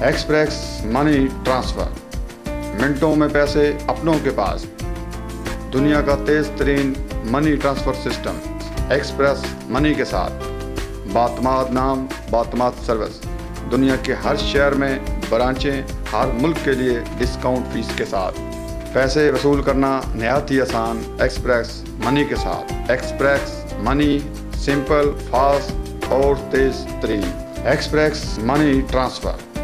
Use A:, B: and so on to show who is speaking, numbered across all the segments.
A: Express منی transfer منٹوں میں پیسے اپنوں کے پاس دنیا کا تیز ترین money transfer system express money کے ساتھ باتماد نام باتماد سروس دنیا کے ہر شہر میں برانچیں ہر ملک کے لیے ڈسکاؤنٹ فیس کے ساتھ پیسے وصول کرنا نہایت ہی آسان ایکسپریس منی کے ساتھ ایکسپریس منی سمپل فاسٹ اور تیز ترین express money transfer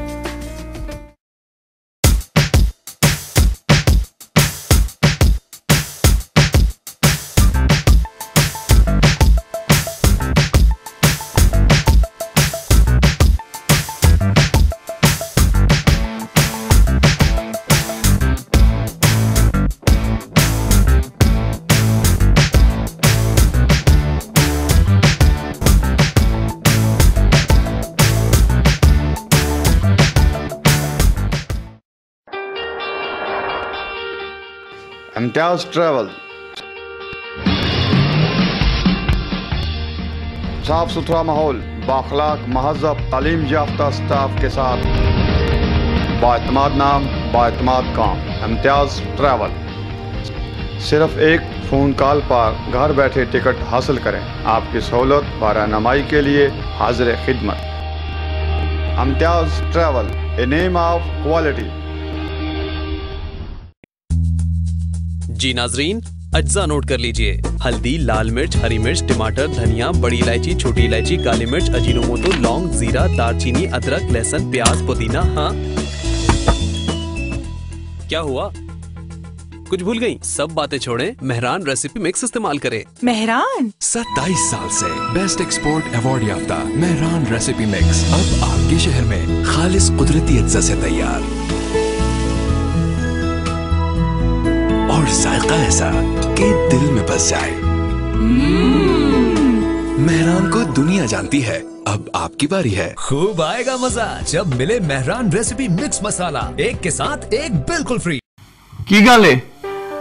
A: Imtiaz travel صاف ستھرا ماحول باخلاق مہذب، تعلیم یافتہ سٹاف کے ساتھ۔ باعتماد نام باعتماد کام۔ امتیاز ٹریول صرف ایک فون کال پر گھر بیٹھے ٹکٹ حاصل کریں۔ آپ کی سہولت و رہنمائی کے لیے حاضر خدمت۔ Imtiaz travel a name of quality
B: جی ناظرین اجزا نوٹ کر لیجیے۔ ہلدی لال مرچ ہری مرچ ٹماٹر دھنیا بڑی الائچی چھوٹی الائچی کالی مرچ اجینو موتو لونگ زیرہ دار چینی ادرک لہسن پیاز پودینہ ہاں۔ کیا ہوا؟ کچھ بھول گئی سب باتیں چھوڑیں۔ مہران ریسیپی مکس استعمال کرے۔
C: مہران؟
D: ستائیس سال سے بیسٹ ایکسپورٹ ایوارڈ یافتہ مہران ریسیپی مکس اب آپ کے شہر میں خالص قدرتی اجزا سے تیار۔ اور ذائقہ ایسا کہ دل میں بس جائے۔ مہران کو دنیا جانتی ہے۔ اب آپ کی باری ہے۔
E: خوب آئے گا مزہ۔ جب ملے مہران ریسیپی مکس مسالہ ایک کے ساتھ ایک بالکل فری
F: کی گل ہے؟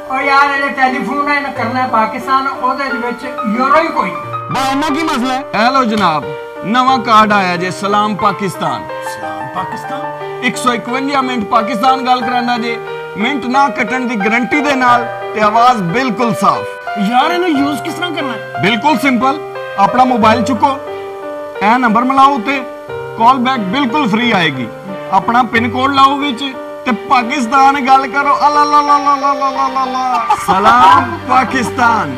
G: اور یار یہ ٹیلی فون ہے نہ کرنا ہے پاکستان او دے وچ یورو ہی
F: کوئی۔ با کی مسئلہ ہے؟ ہیلو جناب نواں کارڈ آیا جے سلام پاکستان۔
G: سلام پاکستان؟
F: 151 منٹ پاکستان گل کرنا جے جی۔ ਮਿੰਟ ਨਾ ਕੱਟਣ ਦੀ ਗਾਰੰਟੀ ਦੇ ਨਾਲ ਤੇ ਆਵਾਜ਼ ਬਿਲਕੁਲ
G: ਸਾਫ਼। ਯਾਰ ਇਹਨੂੰ ਯੂਜ਼ ਕਿਸ ਤਰ੍ਹਾਂ ਕਰਨਾ? ਹੈ
F: ਬਿਲਕੁਲ ਸਿੰਪਲ ਆਪਣਾ ਮੋਬਾਈਲ ਚੁੱਕੋ। ਇਹ ਨੰਬਰ ਮਿਲਾਓ ਤੇ ਕਾਲ ਬੈਕ ਬਿਲਕੁਲ ਫ੍ਰੀ ਆਏਗੀ। ਆਪਣਾ ਪਿਨ ਕੋਡ ਲਾਓ ਵਿੱਚ ਤੇ ਪਾਕਿਸਤਾਨ ਗੱਲ ਕਰੋ। ਅਲਾ ਲਾ ਲਾ ਲਾ ਲਾ ਲਾ ਲਾ ਲਾ ਸਲਾਮ Pakistan.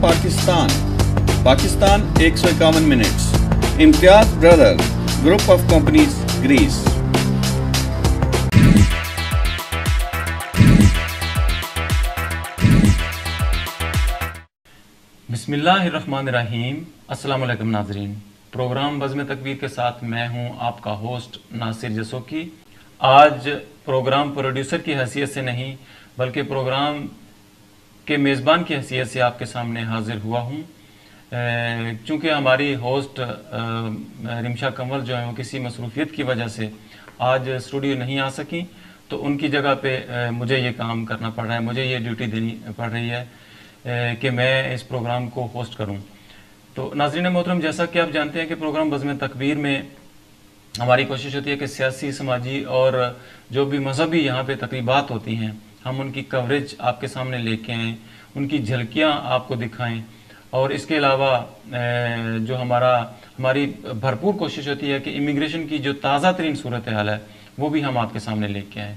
H: Pakistan Pakistan 151 minutes Imtiaz brother group of companies grace
I: بسم اللہ الرحمن الرحیم السلام علیکم ناظرین پروگرام بزم تکبیر کے ساتھ میں ہوں آپ کا ہوسٹ ناصر جسوکی آج پروگرام پروڈیوسر کی حیثیت سے نہیں، بلکہ پروگرام کے میزبان کی حیثیت سے آپ کے سامنے حاضر ہوا ہوں۔ چونکہ ہماری ہوسٹ رمشا کنول جو ہیں وہ کسی مصروفیت کی وجہ سے آج اسٹوڈیو نہیں آ سکیں، تو ان کی جگہ پہ مجھے یہ کام کرنا پڑ رہا ہے، مجھے یہ ڈیوٹی دینی پڑ رہی ہے۔ کہ میں اس پروگرام کو ہوسٹ کروں۔ تو ناظرین محترم، جیسا کہ آپ جانتے ہیں کہ پروگرام بزم تکبیر میں ہماری کوشش ہوتی ہے کہ سیاسی، سماجی اور جو بھی مذہبی یہاں پہ تقریبات ہوتی ہیں، ہم ان کی کوریج آپ کے سامنے لے کے آئیں، ان کی جھلکیاں آپ کو دکھائیں۔ اور اس کے علاوہ جو ہمارا، ہماری بھرپور کوشش ہوتی ہے کہ امیگریشن کی جو تازہ ترین صورتحال ہے، وہ بھی ہم آپ کے سامنے لے کے آئیں۔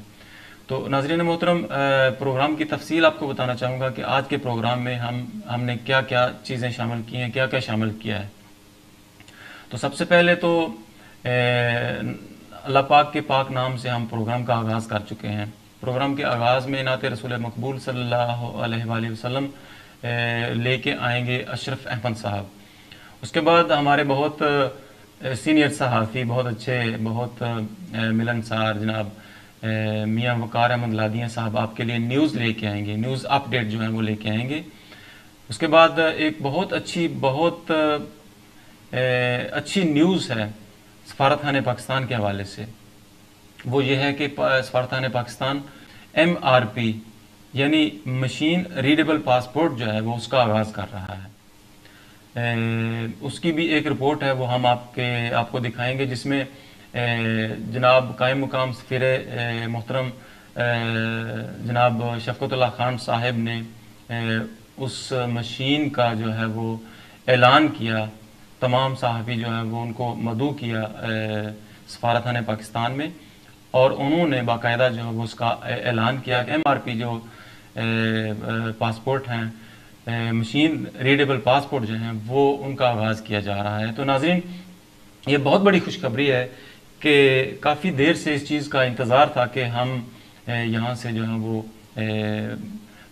I: تو ناظرین محترم پروگرام کی تفصیل آپ کو بتانا چاہوں گا کہ آج کے پروگرام میں ہم ہم نے کیا کیا چیزیں شامل کی ہیں، کیا کیا شامل کیا ہے۔ تو سب سے پہلے تو اللہ پاک کے پاک نام سے ہم پروگرام کا آغاز کر چکے ہیں۔ پروگرام کے آغاز میں نعت رسول مقبول صلی اللہ علیہ وآلہ وسلم لے کے آئیں گے اشرف احمد صاحب۔ اس کے بعد ہمارے بہت سینئر صحافی، بہت اچھے، بہت ملنسار جناب میاں وقار احمد لادیاں صاحب آپ کے لیے نیوز لے کے آئیں گے، نیوز اپ ڈیٹ جو ہیں وہ لے کے آئیں گے۔ اس کے بعد ایک بہت اچھی بہت اچھی نیوز ہے سفارت خانہ پاکستان کے حوالے سے۔ وہ یہ ہے کہ سفارت خانہ پاکستان ایم آر پی یعنی مشین ریڈیبل پاسپورٹ جو ہے وہ اس کا آغاز کر رہا ہے۔ اس کی بھی ایک رپورٹ ہے، وہ ہم آپ کے، آپ کو دکھائیں گے، جس میں جناب قائم مقام سفیر محترم جناب شفقت اللہ خان صاحب نے اس مشین کا جو ہے وہ اعلان کیا، تمام صحافی جو ہیں وہ ان کو مدعو کیا سفارتان پاکستان میں، اور انہوں نے باقاعدہ جو ہے وہ اس کا اعلان کیا کہ ایم آر پی جو پاسپورٹ ہیں مشین ریڈیبل پاسپورٹ جو ہیں وہ ان کا آغاز کیا جا رہا ہے۔ تو ناظرین، یہ بہت بڑی خوشخبری ہے کہ کافی دیر سے اس چیز کا انتظار تھا کہ ہم یہاں سے جو ہیں وہ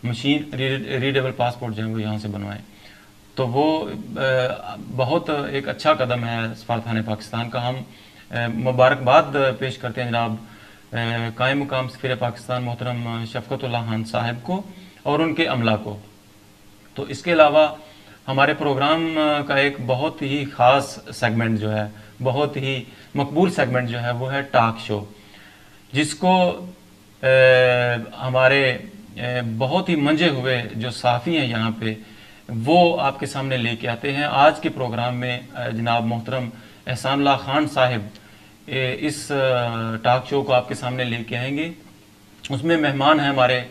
I: مشین ریڈیبل پاسپورٹ جو ہیں وہ یہاں سے بنوائیں۔ تو وہ بہت ایک اچھا قدم ہے سفارتان پاکستان کا۔ ہم مبارکباد پیش کرتے ہیں جناب قائم مقام سفیر پاکستان محترم شفقت اللہ خان صاحب کو اور ان کے عملہ کو۔ تو اس کے علاوہ ہمارے پروگرام کا ایک بہت ہی خاص سیگمنٹ جو ہے بہت ہی مقبول سیگمنٹ جو ہے وہ ہے ٹاک شو جس کو ہمارے بہت ہی منجے ہوئے جو صحافی ہیں یہاں پہ، وہ آپ کے سامنے لے کے آتے ہیں۔ آج کے پروگرام میں جناب محترم احسان اللہ خان صاحب اس ٹاک شو کو آپ کے سامنے لے کے آئیں گے۔ اس میں مہمان ہیں ہمارے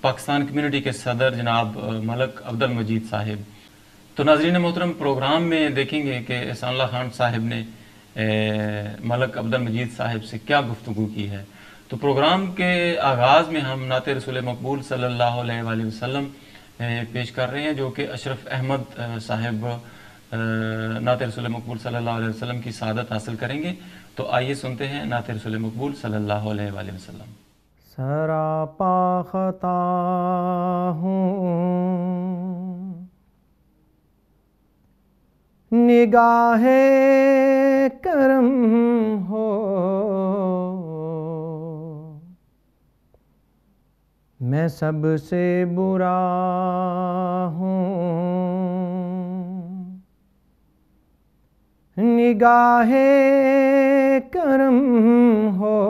I: پاکستان کمیونٹی کے صدر جناب ملک عبد المجید صاحب۔ تو ناظرین محترم، پروگرام میں دیکھیں گے کہ احسان اللہ خان صاحب نے ملک عبد المجید صاحب سے کیا گفتگو کی ہے۔ تو پروگرام کے آغاز میں ہم نعت رسول مقبول صلی اللہ علیہ وآلہ وسلم پیش کر رہے ہیں، جو کہ اشرف احمد صاحب نعت رسول مقبول صلی اللہ علیہ وسلم کی سعادت حاصل کریں گے۔ تو آئیے سنتے ہیں نعت رسول مقبول صلی اللہ علیہ وآلہ وسلم۔
C: سراپا خطا ہوں۔ نگاہ کرم ہو۔ میں سب سے برا ہوں۔ نگاہ کرم ہو۔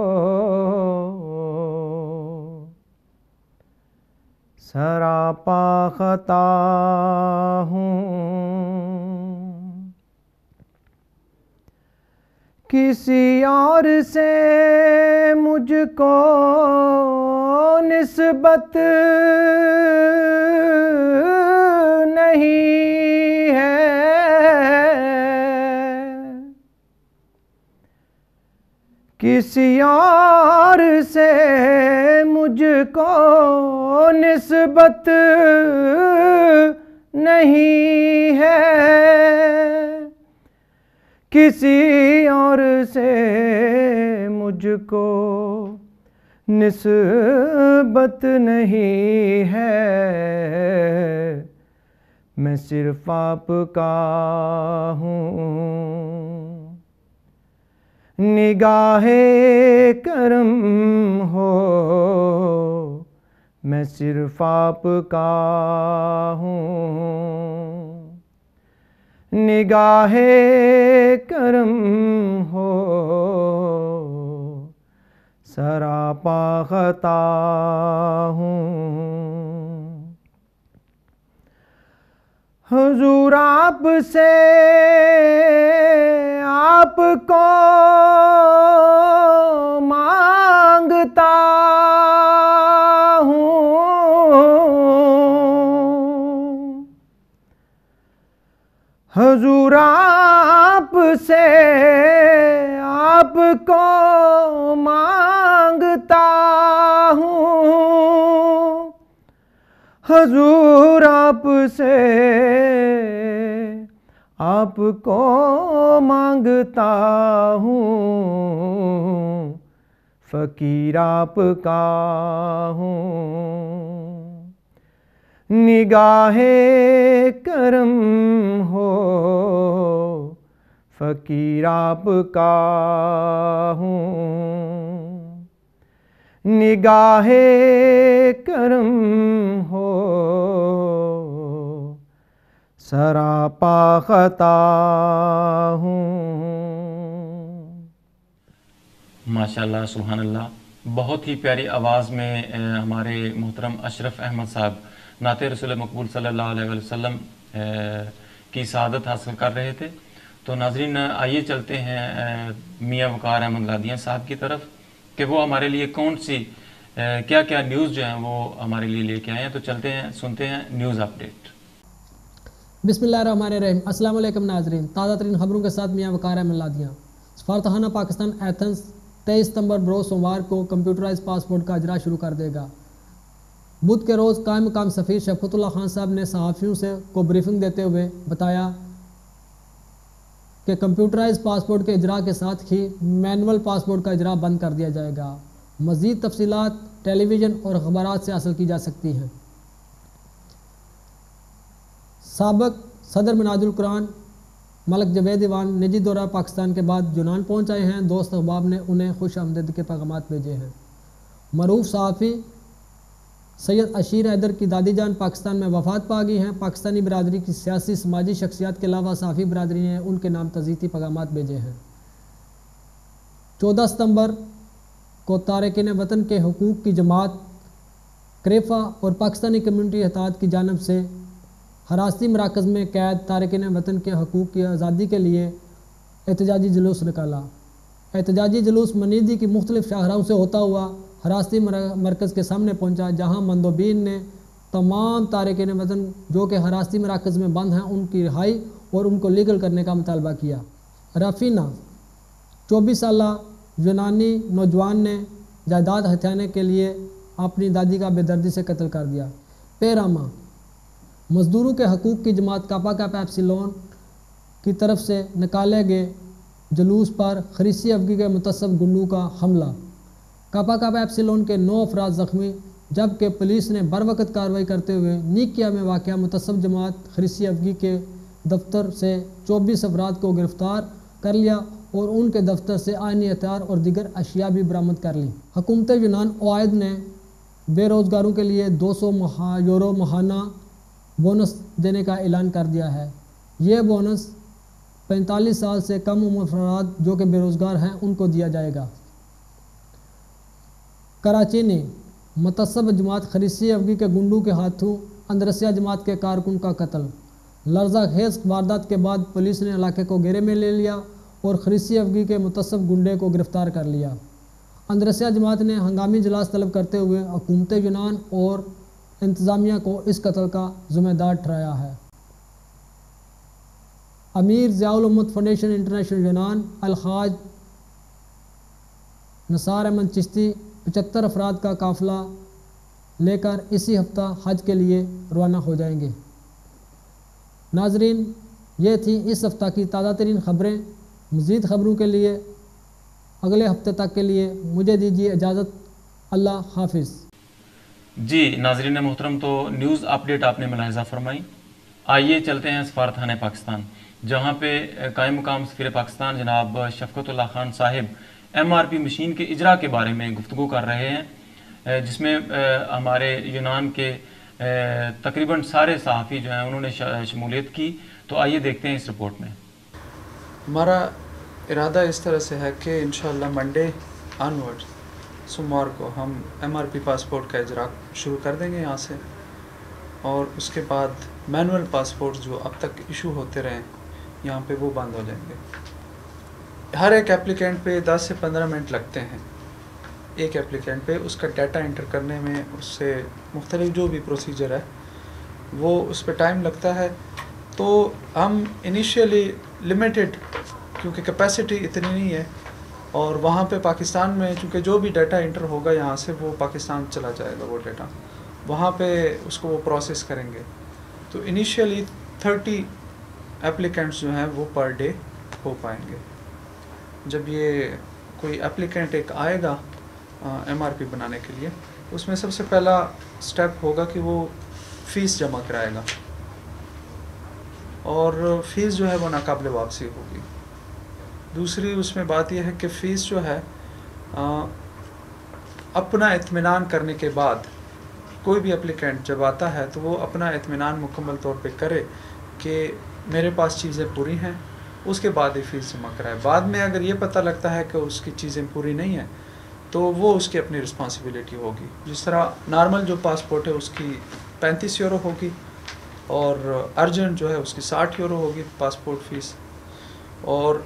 C: سراپا خطا ہوں۔ کسی اور سے مجھ کو نسبت نہیں ہے۔ کسی اور سے مجھ کو نسبت نہیں ہے۔ کسی اور سے مجھ کو نسبت نہیں ہے۔ میں صرف آپ کا ہوں۔ نگاہ کرم ہو۔ میں صرف آپ کا ہوں۔ نگاہ کرم ہو۔ سراپا خطا ہوں۔ حضور آپ سے آپ کو حضور آپ سے آپ کو مانگتا ہوں۔ حضور آپ سے آپ کو مانگتا ہوں۔ فقیر آپ کا ہوں۔ نگاہ کرم ہو۔ فقیر آپ کا ہوں۔ نگاہ کرم ہو۔ سراپا خطا ہوں۔
I: ماشاءاللہ، سبحان اللہ۔ بہت ہی پیاری آواز میں ہمارے محترم اشرف احمد صاحب نعت رسول مقبول صلی اللہ علیہ وسلم کی سعادت حاصل کر رہے تھے۔ تو ناظرین، آئیے چلتے ہیں میاں وقار احمد لادیاں صاحب کی طرف، کہ وہ ہمارے لیے کون سی کیا کیا نیوز جو ہیں وہ ہمارے لیے لے کے آئے ہیں۔ تو چلتے ہیں، سنتے ہیں نیوز اپڈیٹ۔
J: بسم اللہ الرحمن الرحیم۔ السلام علیکم ناظرین۔ تازہ ترین خبروں کے ساتھ میاں وقار احمد لادیاں سفارتخانہ پاکستان ایتھنس تیئیس ستمبر، بروز سوموار کو کمپیوٹرائز پاسپورٹ کا اجرا شروع کر دے گا۔ بدھ کے روز قائم مقام سفیر شفقت اللہ خان صاحب نے صحافیوں سے کو بریفنگ دیتے ہوئے بتایا کہ کمپیوٹرائز پاسپورٹ کے اجرا کے ساتھ ہی مینول پاسپورٹ کا اجرا بند کر دیا جائے گا۔ مزید تفصیلات ٹیلی ویژن اور اخبارات سے حاصل کی جا سکتی ہیں۔ سابق صدر مناج القرآن ملک جوید ایوان نجی دورہ پاکستان کے بعد یونان پہنچ آئے ہیں۔ دوست احباب نے انہیں خوش آمدید کے پیغامات بھیجے ہیں۔ معروف صحافی سید اشیر حیدر کی دادی جان پاکستان میں وفات پا گئی ہیں۔ پاکستانی برادری کی سیاسی سماجی شخصیات کے علاوہ صحافی برادری نے ان کے نام تزیتی پیغامات بھیجے ہیں۔ چودہ ستمبر کو تارکین وطن کے حقوق کی جماعت کریفا اور پاکستانی کمیونٹی احتیاط کی جانب سے حراستی مراکز میں قید تارکین وطن کے حقوق کی آزادی کے لیے احتجاجی جلوس نکالا۔ احتجاجی جلوس منیدی کی مختلف شاہراہوں سے ہوتا ہوا حراستی مرکز کے سامنے پہنچا، جہاں مندوبین نے تمام تارکین وطن جو کہ حراستی مراکز میں بند ہیں، ان کی رہائی اور ان کو لیگل کرنے کا مطالبہ کیا۔ رفینہ چوبیس سالہ یونانی نوجوان نے جائیداد ہتھیانے کے لیے اپنی دادی کا بے دردی سے قتل کر دیا۔ پیراما، مزدوروں کے حقوق کی جماعت کاپا کا پیپسیلون کی طرف سے نکالے گئے جلوس پر خریسی افغی کے متصب گنڈو کا حملہ۔ کاپا کاپا ایپسیلون کے نو افراد زخمی، جبکہ پولیس نے بر وقت کارروائی کرتے ہوئے نیکیا میں واقع متصب جماعت خریسی افغی کے دفتر سے چوبیس افراد کو گرفتار کر لیا اور ان کے دفتر سے آئینی اطار اور دیگر اشیاء بھی برآمد کر لیں۔ حکومت یونان اوائد نے بے روزگاروں کے لیے دو سو مہا یورو ماہانہ بونس دینے کا اعلان کر دیا ہے۔ یہ بونس پینتالیس سال سے کم عمر افراد جو کہ بے روزگار ہیں ان کو دیا جائے گا۔ کراچی نے متصب جماعت خریسی افغی کے گنڈو کے ہاتھوں اندرسیہ جماعت کے کارکن کا قتل۔ لرزہ خیز واردات کے بعد پولیس نے علاقے کو گھیرے میں لے لیا اور خریسی افغی کے متصب گنڈے کو گرفتار کر لیا۔ اندرسیہ جماعت نے ہنگامی جلاس طلب کرتے ہوئے حکومت یونان اور انتظامیہ کو اس قتل کا ذمہ دار ٹھہرایا ہے۔ امیر ضیاء الامت فاؤنڈیشن انٹرنیشنل یونان الخاج نثار احمد چشتی پچہتر افراد کا قافلہ لے کر اسی ہفتہ حج کے لیے روانہ ہو جائیں گے۔ ناظرین، یہ تھی اس ہفتہ کی تازہ ترین خبریں۔ مزید خبروں کے لیے اگلے ہفتے تک کے لیے مجھے دیجیے اجازت۔ اللہ حافظ۔
I: جی ناظرین محترم، تو نیوز اپڈیٹ آپ نے ملاحظہ فرمائی۔ آئیے چلتے ہیں سفارت پاکستان، جہاں پہ قائم مقام سفیر پاکستان جناب شفقت اللہ خان صاحب ایم آر پی مشین کے اجرا کے بارے میں گفتگو کر رہے ہیں جس میں ہمارے یونان کے تقریباً سارے صحافی جو ہیں انہوں نے شمولیت کی۔ تو آئیے دیکھتے ہیں اس رپورٹ میں۔
K: ہمارا ارادہ اس طرح سے ہے کہ انشاءاللہ منڈے آنورڈ سوموار کو ہم ایم آر پی پاسپورٹ کا اجرا شروع کر دیں گے یہاں سے۔ اور اس کے بعد مینول پاسپورٹ جو اب تک ایشو ہوتے رہیں یہاں پہ وہ بند ہو جائیں گے۔ ہر ایک اپلیکینٹ پہ دس سے پندرہ منٹ لگتے ہیں۔ ایک اپلیکینٹ پہ اس کا ڈیٹا انٹر کرنے میں اس سے مختلف جو بھی پروسیجر ہے، وہ اس پہ ٹائم لگتا ہے۔ تو ہم انیشیلی لمیٹڈ کیونکہ کیپیسٹی اتنی نہیں ہے۔ اور وہاں پہ پاکستان میں چونکہ جو بھی ڈیٹا انٹر ہوگا یہاں سے وہ پاکستان چلا جائے گا وہ ڈیٹا۔ وہاں پہ اس کو وہ پروسیس کریں گے۔ تو انیشیلی تھرٹی اپلیکینٹس جو ہیں وہ پر ڈے ہو پائیں گے۔ جب یہ کوئی اپلیکینٹ ایک آئے گا ایم آر پی بنانے کے لیے، اس میں سب سے پہلا سٹیپ ہوگا کہ وہ فیس جمع کرائے گا۔ اور فیس جو ہے وہ ناقابل واپسی ہوگی۔ دوسری اس میں بات یہ ہے کہ فیس جو ہے اپنا اطمینان کرنے کے بعد کوئی بھی اپلیکینٹ جب آتا ہے تو وہ اپنا اطمینان مکمل طور پہ کرے کہ میرے پاس چیزیں پوری ہیں اس کے بعد ہی فیس جمع کرائے بعد میں اگر یہ پتہ لگتا ہے کہ اس کی چیزیں پوری نہیں ہیں، تو وہ اس کی اپنی رسپانسبلٹی ہوگی۔ جس طرح نارمل جو پاسپورٹ ہے، اس کی پینتیس یورو ہوگی اور ارجنٹ جو ہے، اس کی ساٹھ یورو ہوگی پاسپورٹ فیس اور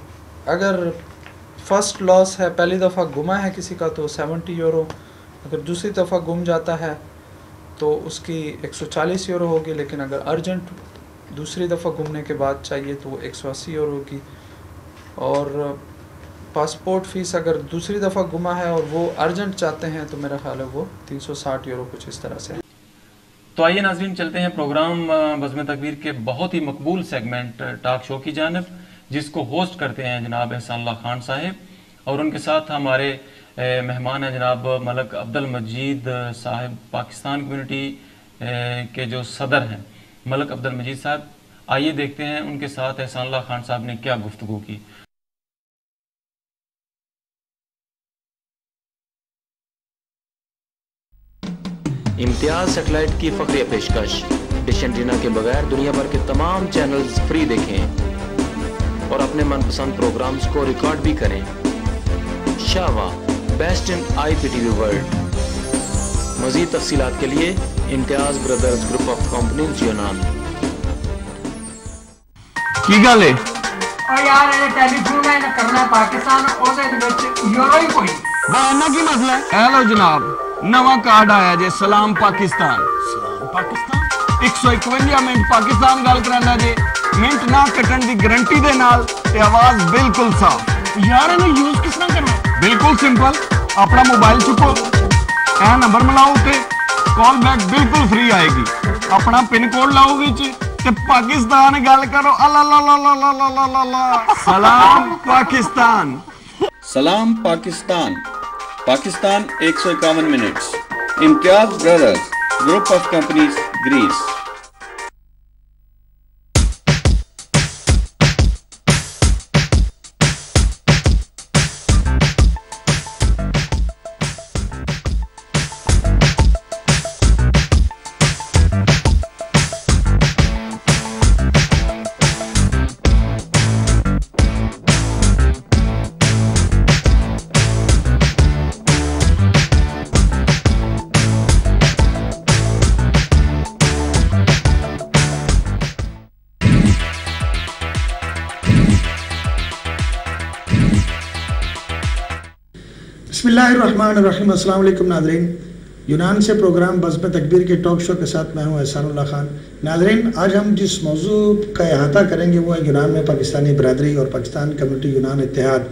K: اگر فرسٹ لاس ہے، پہلی دفعہ گما ہے کسی کا، تو سیونٹی یورو۔ اگر دوسری دفعہ گم جاتا ہے، تو اس کی ایک سو چالیس یورو ہوگی۔ لیکن اگر ارجنٹ دوسری دفعہ گھومنے کے بعد چاہیے تو وہ ایک سو اسی یورو ہوگی۔ اور پاسپورٹ فیس اگر دوسری دفعہ گما ہے اور وہ ارجنٹ چاہتے ہیں تو میرا خیال ہے وہ تین سو ساٹھ یورو کچھ اس طرح سے۔
I: تو آئیے ناظرین، چلتے ہیں پروگرام بزم تکبیر کے بہت ہی مقبول سیگمنٹ ٹاک شو کی جانب، جس کو ہوسٹ کرتے ہیں جناب احسان اللہ خان صاحب۔ اور ان کے ساتھ ہمارے مہمان ہیں جناب ملک عبد المجید صاحب، پاکستان کمیونٹی کے جو صدر ہیں۔ ملک عبد المجید صاحب، آئیے دیکھتے ہیں ان کے ساتھ احسان اللہ خان صاحب نے کیا گفتگو کی۔
L: امتیاز سیٹلائٹ کی فخریہ پیشکش۔ ڈش اینٹینا کے بغیر دنیا بھر کے تمام چینلز فری دیکھیں۔ اور اپنے من پسند پروگرامز کو ریکارڈ بھی کریں۔ شاوا best in I P T V world. مزید تفصیلات کے لیے امتیاز بردرز گروپ آف کمپنیز یونان
F: کی گل ہے؟
G: او یار یہ ٹیلی فون ہے کرنا پاکستان او دے وچ یورو ہی کوئی۔
F: کی مسئلہ ہے؟ ہیلو جناب نواں کارڈ آیا جے سلام پاکستان۔ سلام پاکستان؟ 151 منٹ پاکستان گل کرانا جے منٹ نہ کٹن دی گارنٹی دے نال تے آواز بالکل صاف۔ یار اینو یوز کس طرح کرنا بالکل سمپل اپنا موبائل چکو۔ اے نمبر ملاؤ تے کال بیک بالکل فری آئے گی اپنا پن کوڈ لاؤ وچ تے پاکستان گل کرو اللہ اللہ اللہ اللہ اللہ سلام پاکستان
H: سلام پاکستان پاکستان ایک سو اکاون minutes Imtiaz brothers group of companies grace
M: بسم اللہ الرحمن الرحیم، السلام علیکم ناظرین۔ یونان سے پروگرام بزم تکبیر کے ٹاک شو کے ساتھ میں ہوں احسان اللہ خان۔ ناظرین، آج ہم جس موضوع کا احاطہ کریں گے وہ ہے یونان میں پاکستانی برادری اور پاکستان کمیونٹی یونان اتحاد،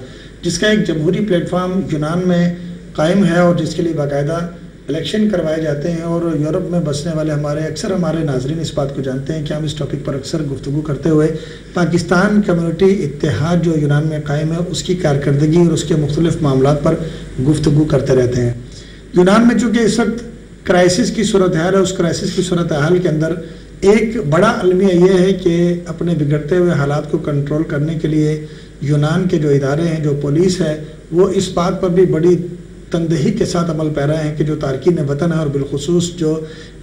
M: جس کا ایک جمہوری پلیٹ فارم یونان میں قائم ہے اور جس کے لیے باقاعدہ الیکشن کروائے جاتے ہیں اور یورپ میں بسنے والے ہمارے، اکثر ہمارے ناظرین اس بات کو جانتے ہیں کہ ہم اس ٹاپک پر اکثر گفتگو کرتے ہوئے پاکستان کمیونٹی اتحاد جو یونان میں قائم ہے، اس کی کارکردگی اور اس کے مختلف معاملات پر گفتگو کرتے رہتے ہیں۔ یونان میں چونکہ اس وقت کرائسس کی صورتحال ہے اس کرائسس کی صورتحال کے اندر ایک بڑا المیہ یہ ہے کہ اپنے بگڑتے ہوئے حالات کو کنٹرول کرنے کے لیے یونان کے جو ادارے ہیں، جو پولیس ہے، وہ اس بات پر بھی بڑی تندہی کے ساتھ عمل پیرا ہیں کہ جو تارکین وطن ہے اور بالخصوص جو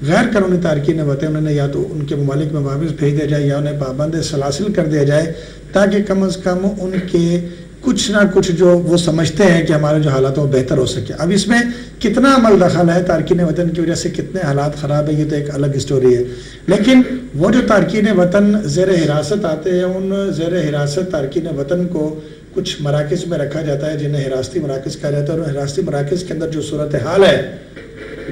M: غیر قانونی تارکین وطن انہوں نے یا تو ان کے ممالک میں واپس بھیج دیا جائے یا انہیں پابند سلاسل کر دیا جائے تاکہ کم از کم ان کے کچھ نہ کچھ جو وہ سمجھتے ہیں کہ ہمارے جو حالات وہ بہتر ہو سکے۔ اب اس میں کتنا عمل دخل ہے تارکین وطن کی وجہ سے کتنے حالات خراب ہیں، یہ تو ایک الگ اسٹوری ہے۔ لیکن وہ جو تارکین وطن زیر حراست آتے ہیں، ان زیر حراست تارکین وطن کو کچھ مراکز میں رکھا جاتا ہے، جنہیں حراستی مراکز کہا جاتا ہے۔ اور حراستی مراکز کے اندر جو صورتحال ہے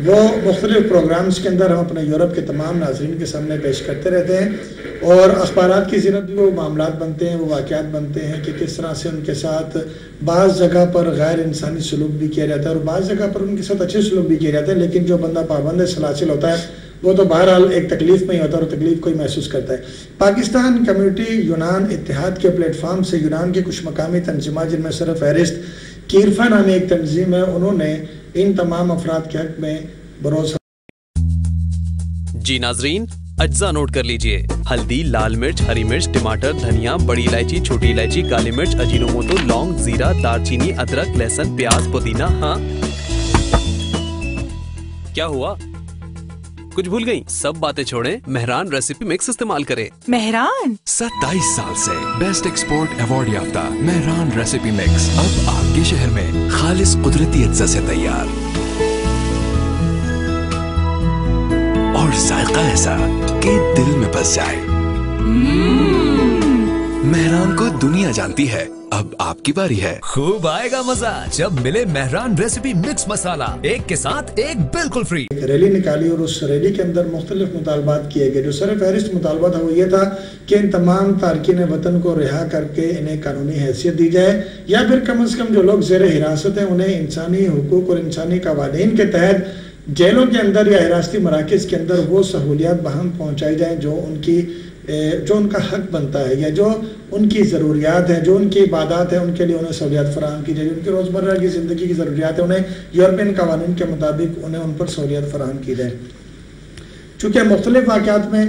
M: وہ مختلف پروگرامز کے اندر ہم اپنے یورپ کے تمام ناظرین کے سامنے پیش کرتے رہتے ہیں اور اخبارات کی زینت بھی وہ معاملات بنتے ہیں، وہ واقعات بنتے ہیں کہ کس طرح سے ان کے ساتھ بعض جگہ پر غیر انسانی سلوک بھی کیا جاتا ہے اور بعض جگہ پر ان کے ساتھ اچھے سلوک بھی کیے جاتے ہیں، لیکن جو بندہ پابند سلاسل ہوتا ہے، وہ تو بہرحال ایک تکلیف میں ہی ہوتا ہے اور تکلیف کو ہی محسوس کرتا ہے۔ پاکستان کمیونٹی یونان اتحاد کے پلیٹ فارم سے یونان کی کچھ مقامی تنظیمات، جن میں صرف فہرست کیرفا نامی ایک تنظیم ہے، انہوں نے ان تمام افراد کے حق میں بھروسہ
B: جی ناظرین اجزا نوٹ کر لیجیے۔ ہلدی، لال مرچ، ہری مرچ، ٹماٹر، دھنیا، بڑی الائچی، چھوٹی الائچی، کالی مرچ اجینو موٹو لونگ، زیرہ دار چینی ادرک، لہسن، پیاز، پودینہ۔ ہاں۔ کیا ہوا؟ کچھ بھول گئی۔ سب باتیں چھوڑیں مہران ریسیپی مکس استعمال کریں۔
D: مہران؟ ستائیس سال سے بیسٹ ایکسپورٹ ایوارڈ یافتہ مہران ریسیپی مکس اب آپ کے شہر میں خالص قدرتی اجزا سے تیار۔ اور ذائقہ ایسا کہ دل میں بس جائے۔ اب آپ کی باری ہے۔ خوب آئے گا مزہ۔
E: جب ملے مہران ریسیپی مکس مسالہ ایک کے ساتھ ایک بالکل فری ریلی نکالی اور
M: اس ریلی کے اندر مختلف مطالبات کیے گئے۔ جو سر فہرست مطالبہ تھا وہ یہ تھا کہ ان تمام تارکین وطن کو رہا کر کے انہیں قانونی حیثیت دی جائے یا پھر کم از کم جو لوگ زیر حراست ہیں انہیں انسانی حقوق اور انسانی قوانین کے تحت جیلوں کے اندر یا حراستی مراکز کے اندر وہ سہولیات بہم پہنچائی جائیں جو ان کی جو ان کا حق بنتا ہے یا جو ان کی ضروریات ہیں، جو ان کی عبادات ہیں، ان کے لیے انہیں سہولیات فراہم کی جائے۔ ان کی روزمرہ کی زندگی کی ضروریات ہیں، انہیں یورپین قوانین کے مطابق انہیں ان پر سہولیات فراہم کی جائے۔ چونکہ مختلف واقعات میں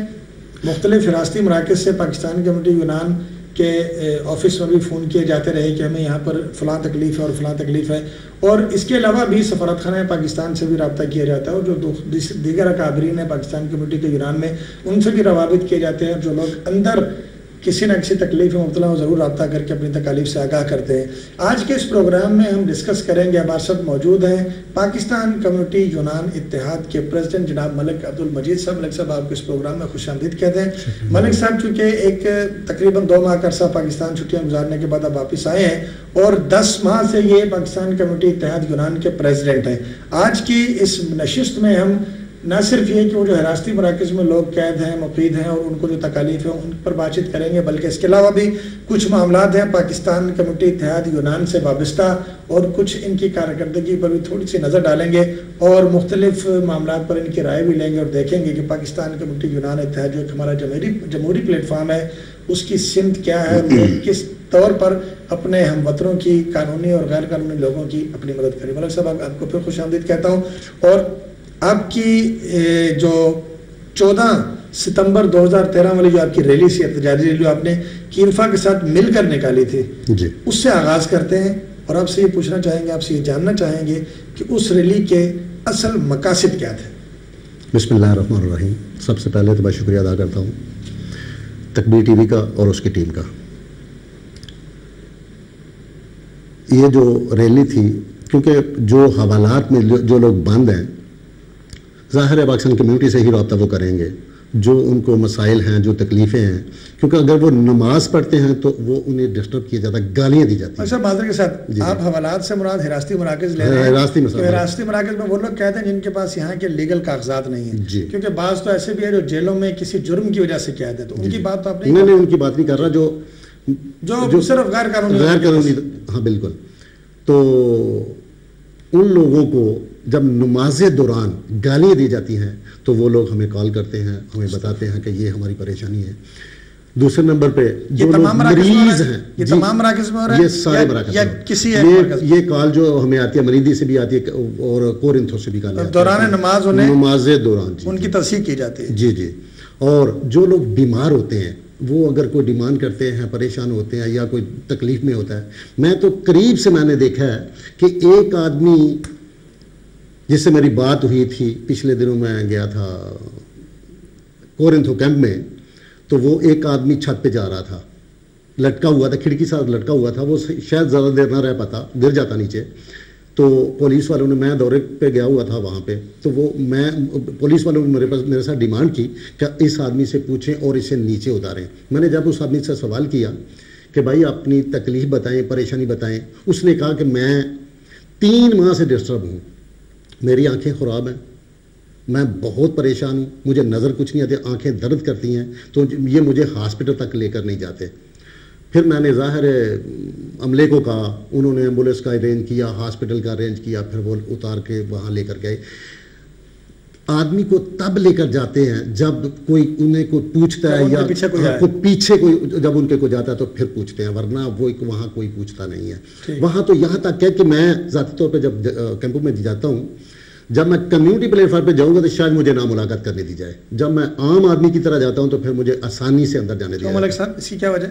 M: مختلف حراستی مراکز سے پاکستان کمیٹی یونان کہ آفس میں بھی فون کیے جاتے رہے کہ ہمیں یہاں پر فلاں تکلیف ہے اور فلاں تکلیف ہے۔ اور اس کے علاوہ بھی سفارت خانہ پاکستان سے بھی رابطہ کیا جاتا ہے اور جو دیگر اکابرین ہیں پاکستان کمیونٹی کے ایران میں، ان سے بھی روابط کیے جاتے ہیں۔ جو لوگ اندر کسی نہ کسی تکلیف میں مبتلا ہوں ضرور رابطہ کر کے اپنی تکالیف سے آگاہ کرتے ہیں۔ آج کے اس پروگرام میں ہم ڈسکس کریں گے ہمارے ساتھ موجود ہیں پاکستان کمیونٹی یونان اتحاد کے پریزیڈنٹ جناب ملک عبد المجید صاحب۔ ملک صاحب آپ کو اس پروگرام میں خوش آمدید کہتے ہیں ملک صاحب چونکہ ایک تقریباً دو ماہ کا عرصہ پاکستان چھٹیاں گزارنے کے بعد آپ واپس آئے ہیں اور دس ماہ سے یہ پاکستان کمیونٹی اتحاد یونان کے پریزیڈنٹ ہیں۔ آج کی اس نشست میں ہم نہ صرف یہ کہ وہ جو حراستی مراکز میں لوگ قید ہیں مقید ہیں اور ان کو جو تکالیف ہیں ان پر بات چیت کریں گے، بلکہ اس کے علاوہ بھی کچھ معاملات ہیں۔ پاکستان کمیٹی اتحاد یونان سے وابستہ اور کچھ ان کی کارکردگی پر بھی تھوڑی سی نظر ڈالیں گے اور مختلف معاملات پر ان کی رائے بھی لیں گے اور دیکھیں گے کہ پاکستان کمیٹی یونان اتحاد جو ایک ہمارا جمہوری جمہوری پلیٹ فارم ہے، اس کی سمت کیا ہے اور کس طور پر اپنے ہم وطنوں کی قانونی اور غیر قانونی لوگوں کی اپنی مدد کریں ملک صاحب، آپ کو پھر خوش آمدید
N: کہتا
M: ہوں۔ اور آپ کی جو چودہ ستمبر دو ہزار تیرہ والی جو آپ کی ریلی سی احتجاجی ریلی آپ نے کینفا
N: کے ساتھ مل کر نکالی تھی۔ جی۔ اس سے آغاز کرتے ہیں اور آپ سے یہ پوچھنا چاہیں گے آپ سے یہ جاننا چاہیں گے کہ اس ریلی کے اصل مقاصد کیا تھے۔ بسم اللہ الرحمن الرحیم۔ سب سے پہلے تو میں شکریہ ادا کرتا ہوں تکبیر ٹی وی کا اور اس کی ٹیم کا۔ یہ جو ریلی تھی کیونکہ جو
M: حوالات میں جو لوگ بند ہیں ظاہر ہے پاکستان کمیونٹی سے ہی رابطہ
N: وہ
M: کریں گے جو ان کو مسائل ہیں جو تکلیفیں ہیں۔ کیونکہ اگر وہ نماز پڑھتے ہیں
N: تو
M: وہ انہیں ڈسٹرب کیا جاتا ہے گالیاں دی جاتی ہیں۔ اچھا معذر کے ساتھ جی، جی۔ آپ حوالات سے مراد حراستی
N: مراکز لے رہے ہیں۔ حراستی مراکز۔ میں وہ
M: لوگ کہتے ہیں جن کے
N: پاس یہاں کے لیگل کاغذات نہیں ہیں۔ جی۔ کیونکہ بعض تو ایسے بھی ہیں جو جیلوں میں کسی جرم کی وجہ سے قید ہیں۔ تو ان کی بات تو آپ نے انہوں نے ان کی بات نہیں
M: کر رہا جو جو صرف غیر قانونی
N: غیر قانونی ہاں
M: بالکل۔ تو
N: ان لوگوں کو جب نماز دوران گالیاں دی جاتی ہیں تو وہ لوگ ہمیں کال کرتے ہیں
M: ہمیں بتاتے ہیں
N: کہ یہ
M: ہماری پریشانی ہے۔ دوسرے نمبر
N: پہ جو لوگ مریض ہیں یہ جی، تمام مراکز میں ہو رہا ہے؟ یہ سارے مراکز میں یہ کال جو ہمیں آتی ہے مریدی سے بھی آتی ہے اور کورنتھوں سے بھی کال دوران نماز انہیں نماز دوران جی، ان جی۔ کی تصحیح کی جاتی ہے۔ جی جی۔ اور جو لوگ بیمار ہوتے ہیں وہ اگر کوئی ڈیمانڈ کرتے ہیں پریشان ہوتے ہیں یا کوئی تکلیف میں ہوتا ہے میں تو قریب سے میں نے دیکھا ہے کہ ایک آدمی جس سے میری بات ہوئی تھی، پچھلے دنوں میں گیا تھا کورنتھو کیمپ میں، تو وہ ایک آدمی چھت پہ جا رہا تھا۔ لٹکا ہوا تھا، کھڑکی ساتھ لٹکا ہوا تھا۔ وہ شاید زیادہ دیر نہ رہ پاتا، گر جاتا نیچے۔ تو پولیس والوں نے، میں دورے پہ گیا ہوا تھا وہاں پہ۔ تو وہ، میں، پولیس والوں نے میرے پاس، میرے ساتھ ڈیمانڈ کی کہ اس آدمی سے پوچھیں اور اسے نیچے اتاریں۔ میں نے جب اس آدمی سے سوال کیا کہ بھائی، اپنی تکلیف بتائیں، پریشانی بتائیں، اس نے کہا کہ میں تین ماہ سے ڈسٹرب ہوں۔ میری آنکھیں خراب ہیں۔ میں بہت پریشان ہوں۔ مجھے نظر
M: کچھ نہیں
N: آتی، آنکھیں درد کرتی ہیں۔ تو یہ مجھے ہاسپٹل تک لے کر نہیں جاتے۔ پھر میں نے ظاہر عملے کو کہا، انہوں نے ایمبولینس کا ارینج کیا، ہاسپٹل کا ارینج کیا، پھر وہ اتار کے وہاں لے کر گئے۔ آدمی کو تب لے کر جاتے ہیں جب کوئی انہیں کوئی پوچھتا ہے یا پیچھے کوئی جب ان کے کو جاتا ہے تو پھر پوچھتے ہیں
M: ورنہ وہ وہاں کوئی پوچھتا نہیں ہے۔ وہاں تو یہاں تک ہے کہ میں ذاتی طور پہ جب کیمپوں میں جاتا ہوں جب میں کمیونٹی پلیٹ فارم
N: پہ جاؤں گا تو شاید مجھے نہ ملاقات کرنے دی جائے۔ جب میں عام آدمی کی طرح جاتا ہوں تو پھر مجھے آسانی سے اندر جانے دیا ملک صاحب اس کی کیا وجہ؟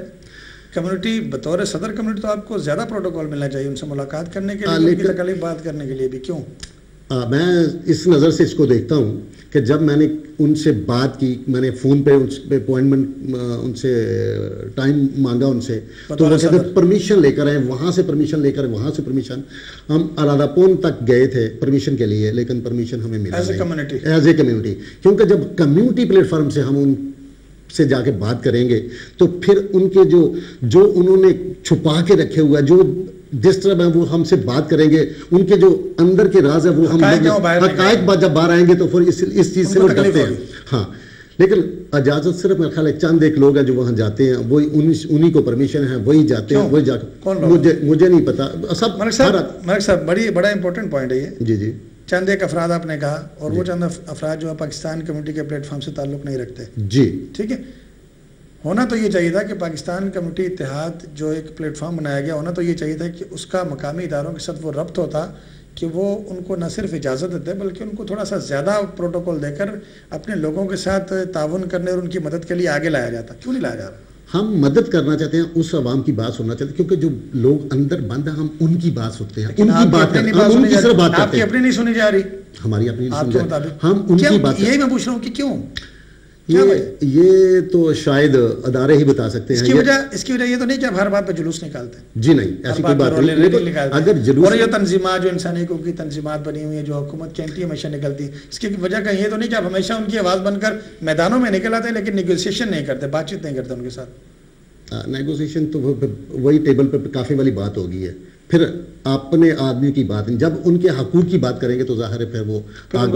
N: کمیونٹی بطور صدر کمیونٹی تو آپ کو زیادہ پروٹوکال ملنا چاہیے ان سے ملاقات کرنے کے
M: لیے بات کرنے
N: کے لیے بھی۔ کیوں؟ میں اس نظر سے اس کو دیکھتا ہوں کہ جب میں نے ان سے بات کی میں نے فون پہ ان پہ اپوائنٹمنٹ ان سے ٹائم مانگا ان سے تو وہ کہتے پرمیشن لے کر آئے وہاں سے پرمیشن لے کر وہاں سے پرمیشن ہم ارادہ پون تک گئے تھے پرمیشن کے لیے لیکن پرمیشن ہمیں ملا
M: ایز
N: اے کمیونٹی کیونکہ جب کمیونٹی پلیٹ فارم سے ہم ان سے جا کے بات کریں گے تو پھر ان کے جو جو انہوں نے چھپا کے رکھے ہوا جو جس طرح میں وہ ہم سے بات کریں گے ان کے جو اندر کے راز ہے وہ ہم
M: حقائق
N: بات جب باہر آئیں گے تو پھر اس اس چیز سے وہ ڈرتے ہیں۔ ہاں۔ لیکن اجازت صرف میرا خیال ہے چند ایک لوگ ہیں جو وہاں جاتے ہیں وہی انہی کو پرمیشن ہے وہی جاتے ہیں؟ وہی جا؟ مجھے مجھے نہیں پتا۔ سب
M: ملک صاحب ملک صاحب بڑی بڑا امپورٹنٹ پوائنٹ ہے یہ۔
N: جی جی۔
M: چند ایک افراد آپ نے کہا اور وہ چند اف- افراد جو ہے پاکستان کمیونٹی کے پلیٹ فارم سے تعلق نہیں رکھتے۔
N: جی۔
M: ٹھیک ہے؟ ہونا تو یہ چاہیے تھا کہ پاکستان کمیونٹی اتحاد جو ایک پلیٹ فارم بنایا گیا ہونا تو یہ چاہیے تھا کہ اس کا مقامی اداروں کے ساتھ وہ ربط ہوتا کہ وہ ان کو نہ صرف اجازت دیتے بلکہ ان کو تھوڑا سا زیادہ پروٹوکول دے کر اپنے لوگوں کے ساتھ تعاون کرنے اور ان کی مدد کے لیے آگے لایا جاتا۔ کیوں نہیں لایا جا رہا؟
N: ہم مدد کرنا چاہتے ہیں اس عوام کی بات سننا چاہتے ہیں کیونکہ جو لوگ اندر بند ہیں ہم ان کی بات سنتے ہیں ان کی
M: آپ
N: بات کرتے ہیں ہم ان کی
M: جا
N: صرف
M: رہی
N: بات
M: آپ
N: کرتے
M: کی
N: ہیں۔
M: اپنی نہیں سنی جا رہی۔
N: ہماری اپنی نہیں
M: آپ
N: سنی جائے
M: مطابق۔
N: ہم ان؟ کی بات
M: یہی میں پوچھ رہا ہوں کہ کیوں؟
N: یہ تو شاید ادارے ہی بتا سکتے
M: اس
N: ہیں
M: کی
N: یہ-
M: وجہ اس کی وجہ یہ تو نہیں کہ آپ ہر بات پہ جلوس نکالتے ہیں۔
N: جی نہیں ایسی کوئی بات نہیں۔ اگر۔ جلوس
M: اور یہ تنظیمات جو انسانی حقوق کی تنظیمات بنی ہوئی ہیں جو حکومت کی اینٹی ہمیشہ نکلتی ہیں اس کی وجہ کا یہ تو نہیں کہ آپ ہمیشہ ان کی آواز بن کر میدانوں میں نکل آتے ہیں لیکن نیگوسیشن نہیں کرتے بات چیت نہیں کرتے ان کے ساتھ۔
N: نیگوسیشن تو وہ- وہی ٹیبل پہ کافی والی بات ہوگی ہے۔ پھر اپنے آدمی کی بات نہیں جب ان کے حقوق کی بات کریں گے تو ظاہر ہے پھر وہ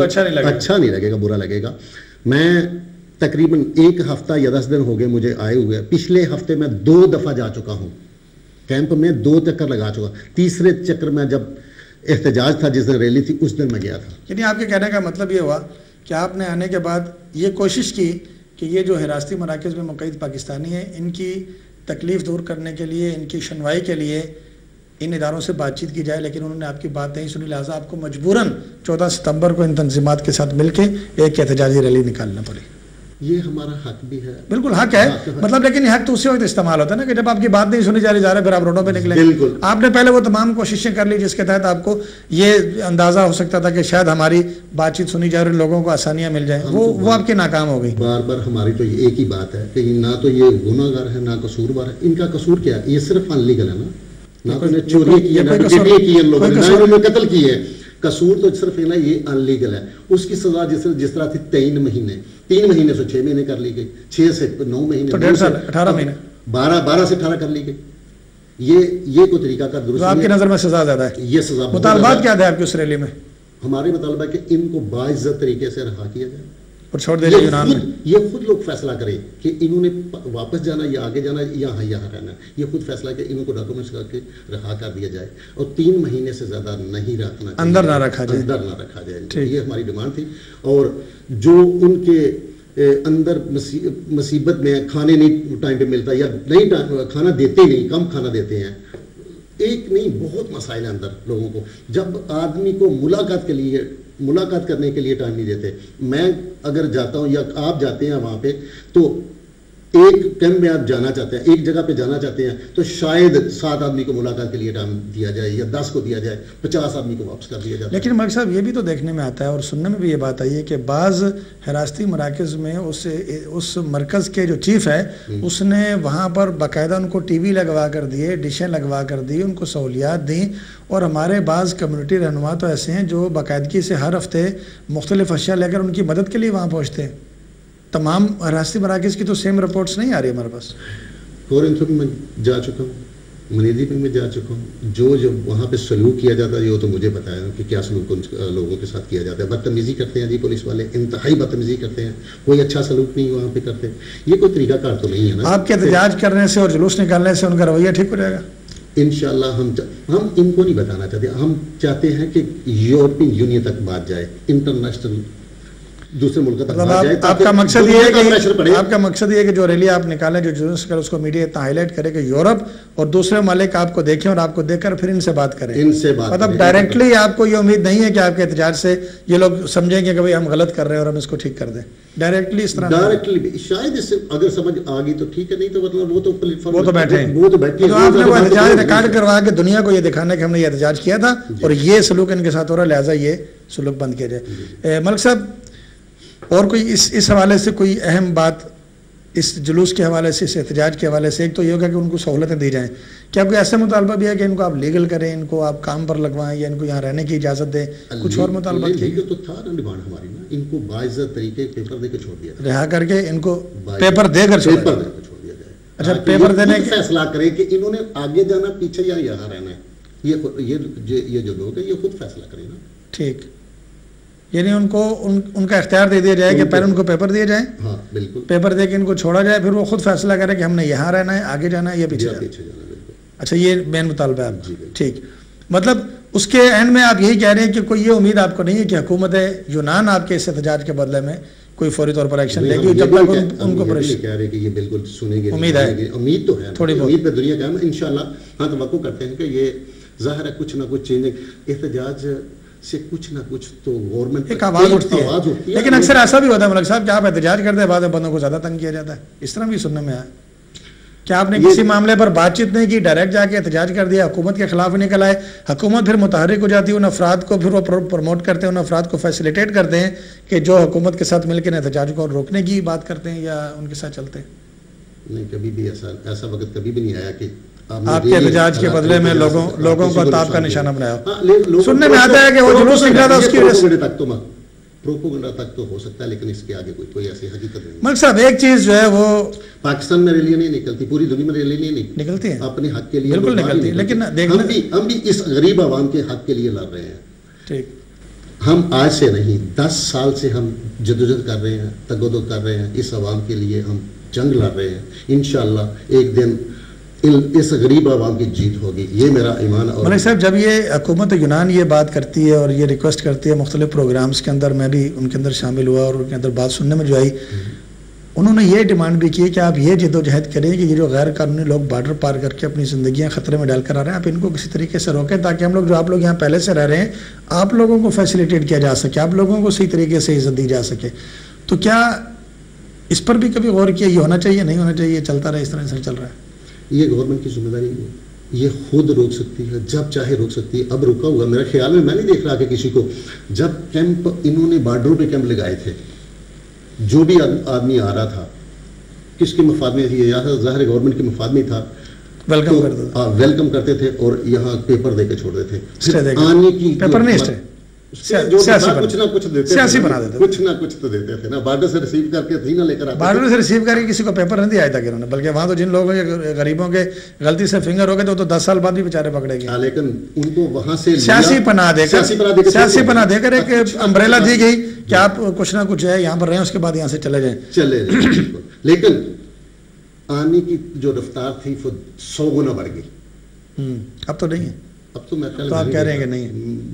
M: اچھا۔
N: اچھا نہیں لگے گا برا لگے گا۔ میں تقریباً ایک ہفتہ یا دس دن ہو گئے مجھے آئے ہوئے پچھلے ہفتے میں دو دفعہ جا چکا ہوں۔ کیمپ میں دو چکر لگا چکا۔ تیسرے چکر میں جب احتجاج تھا، جس دن ریلی تھی، اس دن میں گیا تھا۔
M: یعنی آپ کے کہنے کا مطلب یہ ہوا کہ آپ نے آنے کے بعد یہ کوشش کی کہ یہ جو حراستی مراکز میں مقید پاکستانی ہیں، ان کی تکلیف دور کرنے کے لیے، ان کی شنوائی کے لیے ان اداروں سے بات چیت کی جائے۔ لیکن انہوں نے آپ کی بات نہیں سنی۔ لہٰذا آپ کو مجبوراً چودہ ستمبر کو ان تنظیمات کے ساتھ مل کے ایک احتجاجی ریلی نکالنا پڑی۔
N: یہ ہمارا حق بھی ہے۔
M: بالکل حق ہے۔ مطلب لیکن یہ حق تو اسی وقت استعمال ہوتا ہے نا کہ جب آپ کی بات نہیں سنی جا رہی جا رہا پھر آپ روڈوں پہ نکلیں۔
N: بالکل۔
M: آپ نے پہلے وہ تمام کوششیں کر لی جس کے تحت آپ کو یہ اندازہ ہو سکتا تھا کہ شاید ہماری بات چیت سنی جا رہی لوگوں کو آسانیاں مل جائیں۔ وہ وہ آپ کی ناکام ہو گئی۔
N: بار بار ہماری تو یہ ایک ہی بات ہے کہ نہ تو یہ گناہ گار ہے نہ قصور بار ہے۔ ان کا قصور کیا ہے؟ یہ صرف ان لیگل ہے نا۔ نہ چوری کی ہے نہ
M: کوئی
N: ڈکیتی
M: قصور-
N: کی ہے ان لوگوں نے قتل قصور تو صرف ہے نا یہ ان لیگل ہے۔ اس کی سزا جس جس طرح تھی تین مہینے۔ تین مہینے سے چھ مہینے کر لی گئی۔ چھ سے نو مہینے
M: تو ڈیڑھ سال اٹھارہ مہینے۔
N: بارہ بارہ سے اٹھارہ کر لی گئی۔ یہ یہ کوئی طریقہ کا درست
M: آپ کی
N: ہے۔
M: نظر میں سزا زیادہ ہے۔
N: یہ سزا
M: مطالبات کیا تھے آپ کی اس ریلی میں؟
N: ہے۔ ہمارے مطالبہ ہے کہ ان کو باعزت طریقے سے رہا کیا جائے۔
M: اور چھوڑ
N: یہ
M: یونان میں۔
N: یہ خود لوگ فیصلہ کریں کہ انہوں نے واپس جانا یا آگے جانا یا یہاں یہاں رہنا یہ خود فیصلہ کہ انہوں کو ڈاکومنٹس کر کے رہا کر دیا جائے۔ اور تین مہینے سے زیادہ نہیں رکھنا چاہیے۔
M: اندر نہ رکھا جائے۔
N: اندر نہ رکھا جائے۔ یہ ہماری ڈیمانڈ تھی۔ اور جو ان کے اندر مصیبت میں کھانے نہیں ٹائم پہ ملتا یا نہیں کھانا دیتے نہیں کم کھانا دیتے ہیں۔ ایک نہیں بہت مسائل ہیں اندر لوگوں کو۔ جب آدمی کو ملاقات کے لیے ملاقات کرنے کے لیے ٹائم نہیں دیتے۔ میں اگر جاتا ہوں یا آپ جاتے ہیں وہاں پہ، تو ایک کیمپ میں آپ جانا چاہتے ہیں ایک جگہ پہ جانا چاہتے ہیں تو شاید سات آدمی کو ملاقات کے لیے ٹائم دیا جائے یا دس کو دیا جائے پچاس آدمی کو واپس کر دیا جائے
M: لیکن ملک صاحب یہ بھی تو دیکھنے میں آتا ہے اور سننے میں بھی یہ بات آئی ہے کہ بعض حراستی مراکز میں اس اس مرکز کے جو چیف ہے اس نے وہاں پر باقاعدہ ان کو ٹی وی لگوا کر دیے ڈشیں لگوا کر دی ان کو سہولیات دیں۔ اور ہمارے بعض کمیونٹی رہنما تو ایسے ہیں جو باقاعدگی سے ہر ہفتے مختلف اشیاء لے کر ان کی مدد کے لیے وہاں پہنچتے ہیں۔ تمام حراستی مراکز کی تو سیم رپورٹس نہیں آ رہی ہمارے پاس۔
N: کورنتھو میں میں جا چکا ہوں منیدی میں میں جا چکا ہوں۔ جو جو وہاں پہ سلوک کیا جاتا ہے وہ تو مجھے ہے کہ کیا سلوک ان لوگوں کے ساتھ کیا جاتا ہے۔ بدتمیزی کرتے ہیں جی پولیس والے انتہائی بدتمیزی کرتے ہیں۔ کوئی اچھا سلوک نہیں وہاں پہ کرتے۔ یہ کوئی طریقہ کار تو نہیں ہے نا۔
M: آپ کے احتجاج کرنے سے اور جلوس نکالنے سے ان کا رویہ ٹھیک ہو جائے گا۔
N: انشاءاللہ ہم چا- ہم ان کو نہیں بتانا چاہتے۔ ہم چاہتے ہیں کہ یورپین یونین تک بات جائے۔ انٹرنیشنل دوسرے ملک تک
M: مطلب آپ کا مقصد یہ ہے کہ آپ کا مقصد یہ ہے کہ جو ریلی آپ نکالیں جو جلوس کر اس کو میڈیا اتنا ہائی لائٹ کرے کہ یورپ اور دوسرے مالک آپ کو دیکھیں اور آپ کو دیکھ کر پھر ان سے بات کریں۔
N: ان سے بات
M: مطلب۔ ڈائریکٹلی آپ کو یہ امید نہیں ہے کہ آپ کے احتجاج سے یہ لوگ سمجھیں گے کہ بھائی ہم غلط کر رہے ہیں اور ہم اس کو ٹھیک کر دیں۔ ڈائریکٹلی اس طرح
N: ڈائریکٹلی شاید اس سے اگر سمجھ آ گئی تو ٹھیک ہے نہیں تو مطلب وہ تو پلیٹ فارم
M: وہ تو بیٹھے ہیں۔
N: وہ تو بیٹھے ہیں۔
M: تو آپ نے وہ احتجاج ریکارڈ کروا کے دنیا کو یہ دکھانا کہ ہم نے یہ احتجاج کیا تھا اور یہ سلوک ان کے ساتھ ہو رہا ہے لہٰذا یہ سلوک بند کیا جائے۔ اے، ملک صاحب اور کوئی اس اس حوالے سے کوئی اہم بات اس جلوس کے حوالے سے اس احتجاج کے حوالے سے ایک تو یہ ہوگا کہ ان کو سہولتیں دی جائیں۔ کیا کوئی ایسا مطالبہ بھی ہے کہ ان کو آپ لیگل کریں ان کو آپ کام پر لگوائیں یا ان کو یہاں رہنے کی اجازت دیں؟ کچھ اور مطالبات کیے
N: لیگل تو تھا نا ڈیمانڈ ہماری نا ان کو باعزت طریقے پیپر دے کے چھوڑ دیا
M: رہا کر کے ان کو پیپر دے کر
N: چھوڑ دیا جائے
M: اچھا پیپر دینے کے
N: فیصلہ کریں کہ انہوں نے آگے جانا پیچھے یا یہاں رہنا ہے۔ یہ- یہ جو لوگ ہیں یہ خود فیصلہ کریں نا۔
M: ٹھیک۔ یعنی ان کو ان ان کا اختیار دے دیا جائے کہ پہلے ان کو پیپر دیے جائیں
N: ہاں بالکل۔
M: پیپر دے کے ان کو چھوڑا جائے پھر وہ خود فیصلہ کرے کہ ہم نے یہاں رہنا ہے آگے جانا ہے یا پیچھے جانا ہے۔ اچھا یہ مین مطالبہ ہے۔ آپ
N: جی، بالکل۔
M: ٹھیک۔ مطلب اس کے اینڈ میں آپ یہی کہہ رہے ہیں کہ کوئی یہ امید آپ کو نہیں ہے کہ حکومت یونان آپ کے اس احتجاج کے بدلے میں کوئی فوری طور پر ایکشن لے گی جب تک ان کو پریش
N: کہہ رہے کہ یہ بالکل سنیں گے
M: امید ہے۔
N: امید تو ہے
M: تھوڑی بہت۔
N: امید پہ دنیا قائم ہے انشاءاللہ ہاں توقع کرتے ہیں کہ یہ ظاہر ہے کچھ نہ کچھ چینج احتجاج سے کچھ نہ کچھ تو گورنمنٹ
M: ایک آواز اٹھتی ہے۔ لیکن اکثر ایسا بھی ہوتا ہے ملک صاحب کہ آپ احتجاج کرتے ہیں بعد میں بندوں کو زیادہ تنگ کیا جاتا ہے۔ اس طرح بھی سننے میں آیا۔ کیا آپ نے کسی معاملے پر بات چیت نہیں کی؟ ڈائریکٹ جا کے احتجاج کر دیا حکومت کے خلاف نکل آئے۔ حکومت پھر متحرک ہو جاتی ہے ان افراد کو پھر وہ پروموٹ کرتے ہیں ان افراد کو فیسیلیٹیٹ کرتے ہیں کہ جو حکومت کے ساتھ مل کے احتجاج کو روکنے کی بات کرتے ہیں یا ان کے ساتھ چلتے ہیں۔
N: نہیں کبھی بھی ایسا ایسا وقت کبھی بھی نہیں آیا کہ
M: آپ کے احتجاج کے بدلے میں لوگوں کو تاب کا نشانہ۔ بنایا۔
N: ہاں،
M: سننے میں آتا ہے کہ وہ جلوس نکلا تھا اس کی وجہ سے
N: پروپوگنڈا تک تو ہو سکتا ہے لیکن اس کے آگے کوئی کوئی ایسی حقیقت نہیں
M: ملک صاحب ایک چیز جو ہے وہ
N: پاکستان میں ریلیاں نہیں نکلتی پوری دنیا میں ریلیاں نہیں
M: نکلتی۔ ہیں۔
N: اپنے حق کے لیے
M: بالکل
N: باہر
M: نکلتی لیکن
N: ہم بھی ہم بھی اس غریب عوام کے حق کے لیے لڑ رہے ہیں۔
M: ٹھیک۔
N: ہم آج سے نہیں دس سال سے ہم جدوجہد کر رہے ہیں تگودو کر رہے ہیں۔ اس عوام کے لیے ہم جنگ لڑ رہے ہیں۔ انشاءاللہ ایک دن اس غریب عوام کی جیت ہوگی. یہ میرا ایمان اور
M: ملک صاحب، جب یہ حکومت یونان یہ بات کرتی ہے اور یہ ریکویسٹ کرتی ہے مختلف پروگرامز کے اندر، میں بھی ان کے اندر شامل ہوا اور ان کے اندر بات سننے میں جو آئی، انہوں نے یہ ڈیمانڈ بھی کی کہ آپ یہ جد و جہد کریں کہ یہ جو غیر قانونی لوگ بارڈر پار کر کے اپنی زندگیاں خطرے میں ڈال کر آ رہے ہیں، آپ ان کو کسی طریقے سے روکیں تاکہ ہم لوگ جو آپ لوگ یہاں پہلے سے رہ رہے ہیں، آپ لوگوں کو فیسیلیٹیٹ کیا جا سکے، آپ لوگوں کو صحیح طریقے سے عزت دی جا سکے۔ تو کیا اس پر بھی کبھی غور کیا؟ یہ ہونا چاہیے، نہیں ہونا چاہیے چلتا رہے، اس طرح سے چل رہا ہے۔
N: یہ گورنمنٹ کی ذمہ داری نہیں ہے۔ یہ خود روک سکتی ہے جب چاہے روک سکتی ہے۔ اب رکا ہوا میرے خیال میں میں نہیں دیکھ رہا کہ کسی کو جب کیمپ انہوں نے بارڈروں پہ کیمپ لگائے تھے جو بھی آد- آدمی آ رہا تھا کس کے مفاد میں تھی؟ یا ظاہر گورنمنٹ کے مفاد میں تھا۔
M: ویلکم کرتے تھے
N: اور یہاں پیپر دے کے پھر
M: دے کے۔
N: آنے کی
M: پیپر نہیں اسٹے
N: اسٹے جو
M: سیاسی
N: تھا،
M: بنا-
N: کچھ نہ کچھ دیتے
M: سیاسی
N: تھے نا،
M: بنا دیتے تھے۔
N: کچھ نہ کچھ تو دیتے تھے نا۔ بارڈر سے ریسیو کر کے تھی نہ لے کر آتے تھے۔
M: بارڈر سے ریسیو کر کے کسی کو پیپر نہیں دیا تھا انہوں نے بلکہ وہاں تو جن لوگوں کے غریبوں کے غلطی سے فنگر ہو گئے تو وہ تو دس سال بعد بھی بیچارے پکڑے گئے۔
N: ہاں، لیکن ان کو وہاں سے
M: سیاسی پناہ دے کر
N: سیاسی پناہ دے کر
M: ایک امبریلا دی گئی کہ آپ کچھ نہ کچھ ہے یہاں پر رہیں اس کے بعد یہاں سے چلے جائیں۔
N: چلے جائیں،۔ لیکن آنے کی جو رفتار تھی وہ سو گنا بڑھ گئی۔
M: اب تو نہیں ہے۔
N: اب تو میں
M: کہہ رہے ہیں کہ
N: رہا-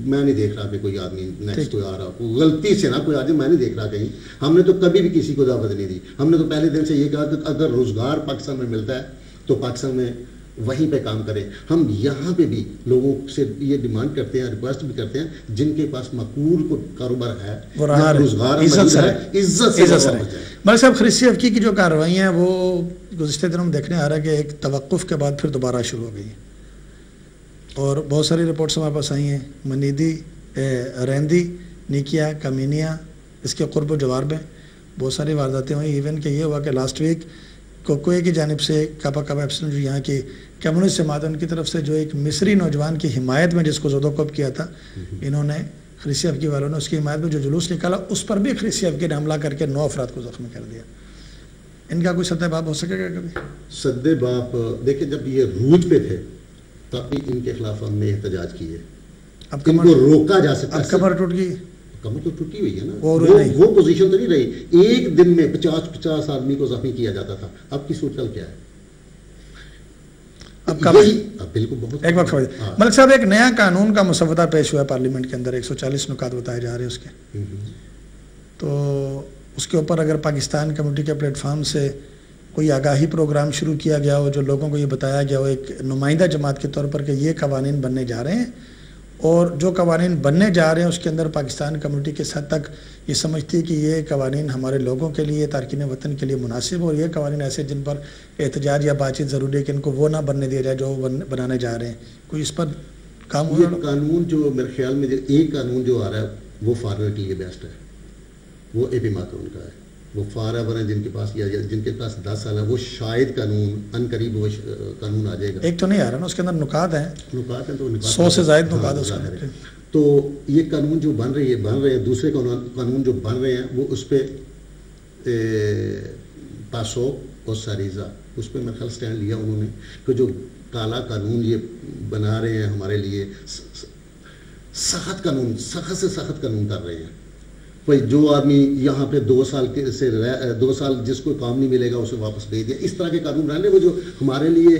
N: میں نہیں دیکھ رہا کہ کوئی آدمی نیکسٹ۔ کوئی آ رہا کوئی غلطی سے نہ کوئی آدمی میں نہیں دیکھ رہا کہیں۔ ہم نے تو کبھی بھی کسی کو دعوت نہیں دی۔ ہم نے تو پہلے دن سے یہ کہا کہ اگر روزگار پاکستان میں ملتا ہے تو پاکستان میں وہیں پہ کام کریں ہم یہاں پہ بھی لوگوں سے یہ ڈیمانڈ کرتے ہیں ریکویسٹ بھی کرتے ہیں جن کے پاس مقبول کو کاروبار ہے روزگار
M: عزت سے
N: عزت سے ہو
M: ملک صاحب خریسی افکی کی جو کارروائی ہیں وہ گزشتہ دنوں میں دیکھنے آ رہا ہے کہ ایک توقف کے بعد پھر دوبارہ شروع ہو گئی اور بہت ساری رپورٹس ہمارے پاس آئی ہیں۔ منیدی ریندی، نیکیا کمینیا اس کے قرب و جوار میں بہت ساری وارداتیں ہوئیں۔ ایون کہ یہ ہوا کہ لاسٹ ویک کوکوئے کی جانب سے، کاپا کاپا ایپسن جو یہاں کی کمیونسٹ جماعت ان کی طرف سے جو ایک مصری نوجوان کی حمایت میں جس کو زودو کپ کیا تھا، انہوں نے خریسی افکی والوں نے اس کی حمایت میں جو جلوس نکالا، اس پر بھی خریسی افکی نے حملہ کر کے نو افراد کو زخمی کر دیا۔ ان کا کوئی سطح باب ہو سکے گا کبھی؟
N: سدے باپ، دیکھیں جب یہ روج پہ تھے بھی ان کے خلاف ہم نے احتجاج کیے
M: اب
N: ان کو روکا جا سکتا
M: اب کمر ٹوٹ گئی۔
N: کمر تو ٹوٹی ہوئی ہے نا۔
M: وہ
N: پوزیشن تو نہیں رہی۔ ایک دن میں پچاس پچاس آدمی کو زخمی کیا جاتا تھا۔ اب کی صورت کیا ہے؟
M: اب
N: اب بالکل بہت
M: ایک وقت خبر
N: ہاں۔
M: ملک صاحب ایک نیا قانون کا مسودہ پیش ہوا ہے پارلیمنٹ کے اندر۔ ایک سو چالیس نکات بتائے جا رہے ہیں اس کے۔ تو اس کے اوپر اگر پاکستان کمیونٹی کے پلیٹ فارم سے کوئی آگاہی پروگرام شروع کیا گیا ہو جو لوگوں کو یہ بتایا گیا ہو ایک نمائندہ جماعت کے طور پر کہ یہ قوانین بننے جا رہے ہیں اور جو قوانین بننے جا رہے ہیں اس کے اندر پاکستان کمیونٹی کس حد تک یہ سمجھتی ہے کہ یہ قوانین ہمارے لوگوں کے لیے تارکین وطن کے لیے مناسب اور یہ قوانین ایسے جن پر احتجاج یا بات چیت ضروری ہے کہ ان کو وہ نہ بننے دیا جائے جو بنانے جا رہے ہیں۔ کوئی اس پر کام ہو
N: قانون جو میرے خیال میں ایک قانون جو آ رہا ہے وہ فارنر کے لیے بیسٹ ہے۔ وہ اے پی ماتون کا ہے۔ وہ فارور ہیں جن کے پاس یا جن کے پاس دس سال ہے وہ شاید قانون ان قریب وہ قانون آ جائے گا۔
M: ایک تو نہیں آ رہا نا اس کے اندر نکات ہیں۔
N: نکات ہیں تو نکات
M: سو سے زائد
N: ہاں،
M: نکات ہے اس کے۔
N: تو یہ قانون جو بن رہی ہے بن رہے ہیں دوسرے قانون جو بن رہے ہیں وہ اس پہ پاسوک اور ساریزہ اس پہ میں خیال سٹینڈ لیا انہوں نے کہ جو کالا قانون یہ بنا رہے ہیں ہمارے لیے سخت قانون سخت سے سخت قانون کر رہے ہیں۔ بھائی جو آدمی یہاں پہ دو سال کے سے دو سال جس کو کام نہیں ملے گا اسے واپس بھیج دیا۔ اس طرح کے قانون رہنے وہ جو ہمارے لیے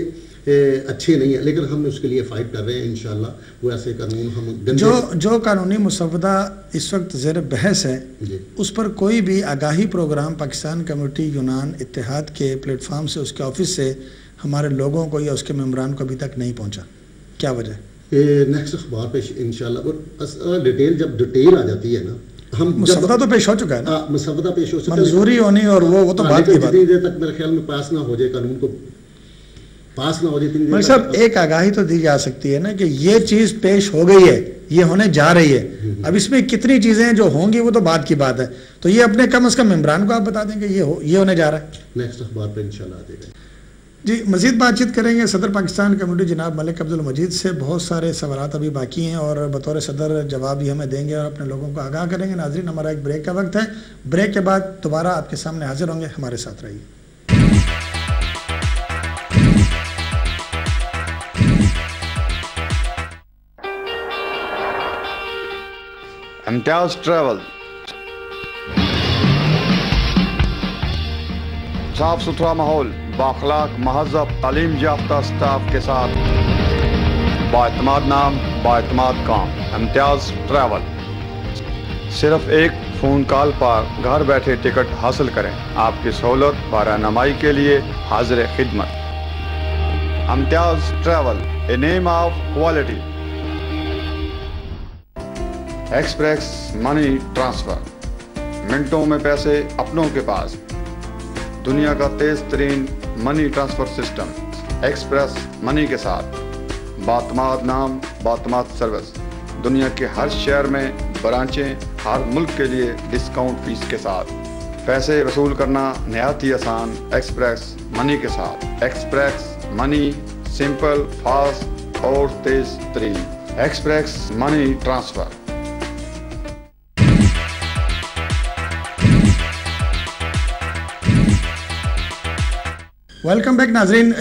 N: اچھے نہیں ہیں لیکن ہم اس کے لیے فائٹ کر رہے ہیں انشاءاللہ۔ وہ ایسے قانون ہم
M: جو جو قانونی مسودہ اس وقت زیر بحث ہے جی۔ اس پر کوئی بھی آگاہی پروگرام پاکستان کمیونٹی یونان اتحاد کے پلیٹ فارم سے اس کے آفس سے ہمارے لوگوں کو یا اس کے ممبران کو ابھی تک نہیں پہنچا۔ کیا وجہ
N: نیکسٹ اخبار پہ انشاءاللہ۔ اور ڈیٹیل جب ڈیٹیل آ جاتی ہے نا
M: ہم مسودہ تو پیش ہو چکا ہے نا؟
N: ہاں، مسودہ پیش ہو چکا
M: منظوری ہونی اور وہ وہ تو بات کی بات۔
N: جتنی دیر تک میرے خیال میں پاس نہ ہو جائے قانون کو پاس نہ ہو جائے اتنی
M: دیر صاحب ایک آگاہی تو دی جا سکتی ہے نا کہ یہ چیز پیش ہو گئی ہے یہ ہونے جا رہی ہے۔ اب اس میں کتنی چیزیں جو ہوں گی وہ تو بات کی بات ہے۔ تو یہ اپنے کم از کم ممبران کو آپ بتا دیں کہ یہ ہونے جا رہا ہے۔
N: نیکسٹ اخبار پہ انشاءاللہ آ جائے گا
M: جی مزید بات چیت کریں گے صدر پاکستان کمیونٹی جناب ملک عبد المجید سے بہت سارے سوالات ابھی باقی ہیں اور بطور صدر جواب بھی ہمیں دیں گے اور اپنے لوگوں کو آگاہ کریں گے۔ ناظرین، ہمارا ایک بریک کا وقت ہے۔ بریک کے بعد دوبارہ آپ کے سامنے حاضر ہوں گے۔ ہمارے ساتھ رہیے۔
A: امتیاز ٹریول صاف ستھرا ماحول۔ باخلاق، مہذب، تعلیم یافتہ سٹاف کے ساتھ۔ باعتماد نام باعتماد کام۔ امتیاز ٹریول صرف ایک فون کال پر گھر بیٹھے ٹکٹ حاصل کریں۔ آپ کی سہولت و رہنمائی کے لیے حاضر خدمت۔ Imtiaz travel a name of quality express money transfer منٹوں میں پیسے اپنوں کے پاس۔ دنیا کا تیز ترین money transfer system express money کے ساتھ باتماد نام باتماد سروس دنیا کے ہر شہر میں برانچیں ہر ملک کے لیے ڈسکاؤنٹ فیس کے ساتھ، پیسے وصول کرنا نہایت ہی آسان ایکسپریس منی کے ساتھ ایکسپریس منی سمپل فاسٹ اور تیز ترین express money transfer
M: welcome back ناظرین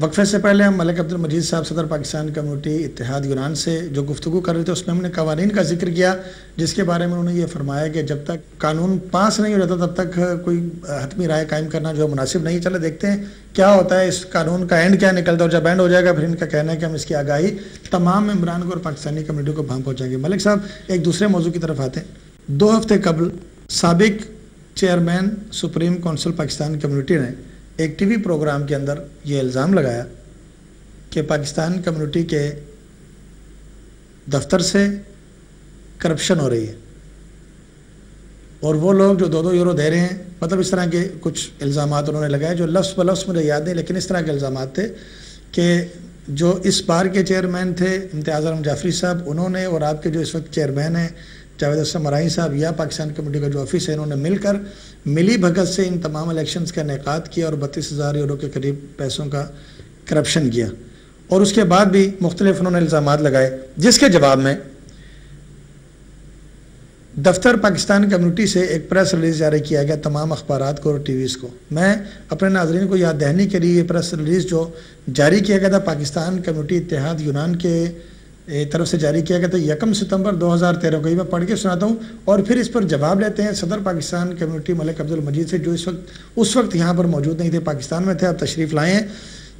M: وقفے سے پہلے ہم ملک عبد المجید صاحب صدر پاکستان کمیونٹی اتحاد یونان سے جو گفتگو کر رہے تھے، اس میں ہم نے قوانین کا ذکر کیا، جس کے بارے میں انہوں نے یہ فرمایا کہ جب تک قانون پاس نہیں ہو جاتا، تب تک کوئی حتمی رائے قائم کرنا جو مناسب نہیں چلے دیکھتے ہیں کیا ہوتا ہے، اس قانون کا اینڈ کیا نکلتا ہے اور جب اینڈ ہو جائے گا، پھر ان کا کہنا ہے کہ ہم اس کی آگاہی تمام ممبران کو اور پاکستانی کمیونٹی کو بھام پہنچائیں گے۔ ملک صاحب، ایک دوسرے موضوع کی طرف آتے ہیں۔ دو ہفتے قبل سابق chairman supreme council Pakistan community نے ایک ٹی وی پروگرام کے اندر یہ الزام لگایا کہ پاکستان کمیونٹی کے دفتر سے کرپشن ہو رہی ہے اور وہ لوگ جو دو دو یورو دے رہے ہیں مطلب اس طرح کے کچھ الزامات انہوں نے لگائے جو لفظ لفظ مجھے یاد نہیں لیکن اس طرح کے الزامات تھے کہ جو اس بار کے چیئرمین تھے، امتیاز علم جعفری صاحب، انہوں نے اور آپ کے جو اس وقت چیئرمین ہیں جاوید اسلم مرائی صاحب یا پاکستان کمیونٹی کا جو آفس ہے، انہوں نے مل کر ملی بھگت سے ان تمام الیکشنز کا انعقاد کیا اور بتیس ہزار یورو کے قریب پیسوں کا کرپشن کیا۔ اور اس کے بعد بھی مختلف انہوں نے الزامات لگائے، جس کے جواب میں دفتر پاکستان کمیونٹی سے ایک پریس ریلیز جاری کیا گیا تمام اخبارات کو اور ٹی ویز کو۔ میں اپنے ناظرین کو یاد دہانی کے لیے یہ پریس ریلیز جو جاری کیا گیا تھا، پاکستان کمیونٹی اتحاد یونان کے طرف سے جاری کیا گیا تھا یکم ستمبر دو ہزار تیرہ کو یہ میں پڑھ کے سناتا ہوں اور پھر اس پر جواب لیتے ہیں صدر پاکستان کمیونٹی ملک عبد المجید سے جو اس وقت اس وقت یہاں پر موجود نہیں تھے، پاکستان میں تھے، اب تشریف لائے ہیں۔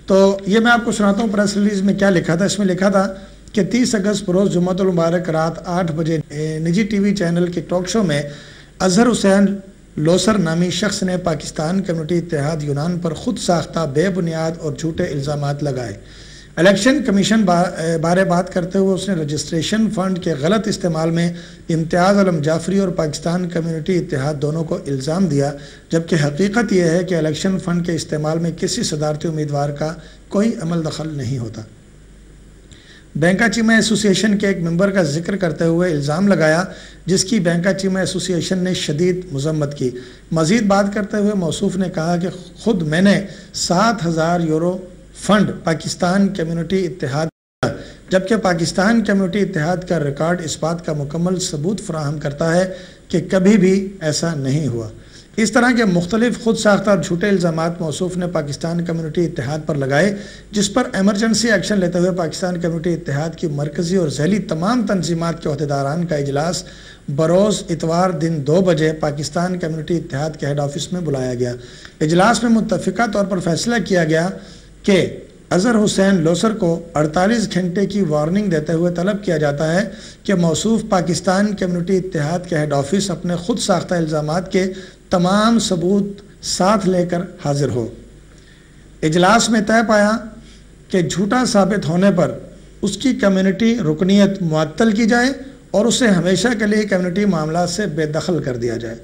M: تو یہ میں آپ کو سناتا ہوں، پریس ریلیز میں کیا لکھا تھا؟ اس میں لکھا تھا کہ تیس اگست بروز جمعۃ المبارک رات آٹھ بجے نجی ٹی وی چینل کے ٹاک شو میں اظہر حسین لوسر نامی شخص نے پاکستان کمیونٹی اتحاد یونان پر خود ساختہ بے بنیاد اور جھوٹے الزامات لگائے۔ الیکشن کمیشن بارے بات کرتے ہوئے اس نے رجسٹریشن فنڈ کے غلط استعمال میں امتیاز علم جعفری اور پاکستان کمیونٹی اتحاد دونوں کو الزام دیا، جبکہ حقیقت یہ ہے کہ الیکشن فنڈ کے استعمال میں کسی صدارتی امیدوار کا کوئی عمل دخل نہیں ہوتا۔ بینکا چیمہ ایسوسیشن کے ایک ممبر کا ذکر کرتے ہوئے الزام لگایا، جس کی بینکا چیمہ ایسوسیشن نے شدید مذمت کی۔ مزید بات کرتے ہوئے موصوف نے کہا کہ خود میں نے سات ہزار یورو فنڈ پاکستان کمیونٹی اتحاد جبکہ پاکستان کمیونٹی اتحاد کا ریکارڈ اس بات کا مکمل ثبوت فراہم کرتا ہے کہ کبھی بھی ایسا نہیں ہوا۔ اس طرح کے مختلف خود ساختہ اور جھوٹے الزامات موصوف نے پاکستان کمیونٹی اتحاد پر لگائے، جس پر ایمرجنسی ایکشن لیتے ہوئے پاکستان کمیونٹی اتحاد کی مرکزی اور ذیلی تمام تنظیمات کے عہدیداران کا اجلاس بروز اتوار دن دو بجے پاکستان کمیونٹی اتحاد کے ہیڈ آفس میں بلایا گیا۔ اجلاس میں متفقہ طور پر فیصلہ کیا گیا کہ اظہر حسین لوسر کو اڑتالیس گھنٹے کی وارننگ دیتے ہوئے طلب کیا جاتا ہے کہ موصوف پاکستان کمیونٹی اتحاد کے ہیڈ آفس اپنے خود ساختہ الزامات کے تمام ثبوت ساتھ لے کر حاضر ہو۔ اجلاس میں طے پایا کہ جھوٹا ثابت ہونے پر اس کی کمیونٹی رکنیت معطل کی جائے اور اسے ہمیشہ کے لیے کمیونٹی معاملات سے بے دخل کر دیا جائے۔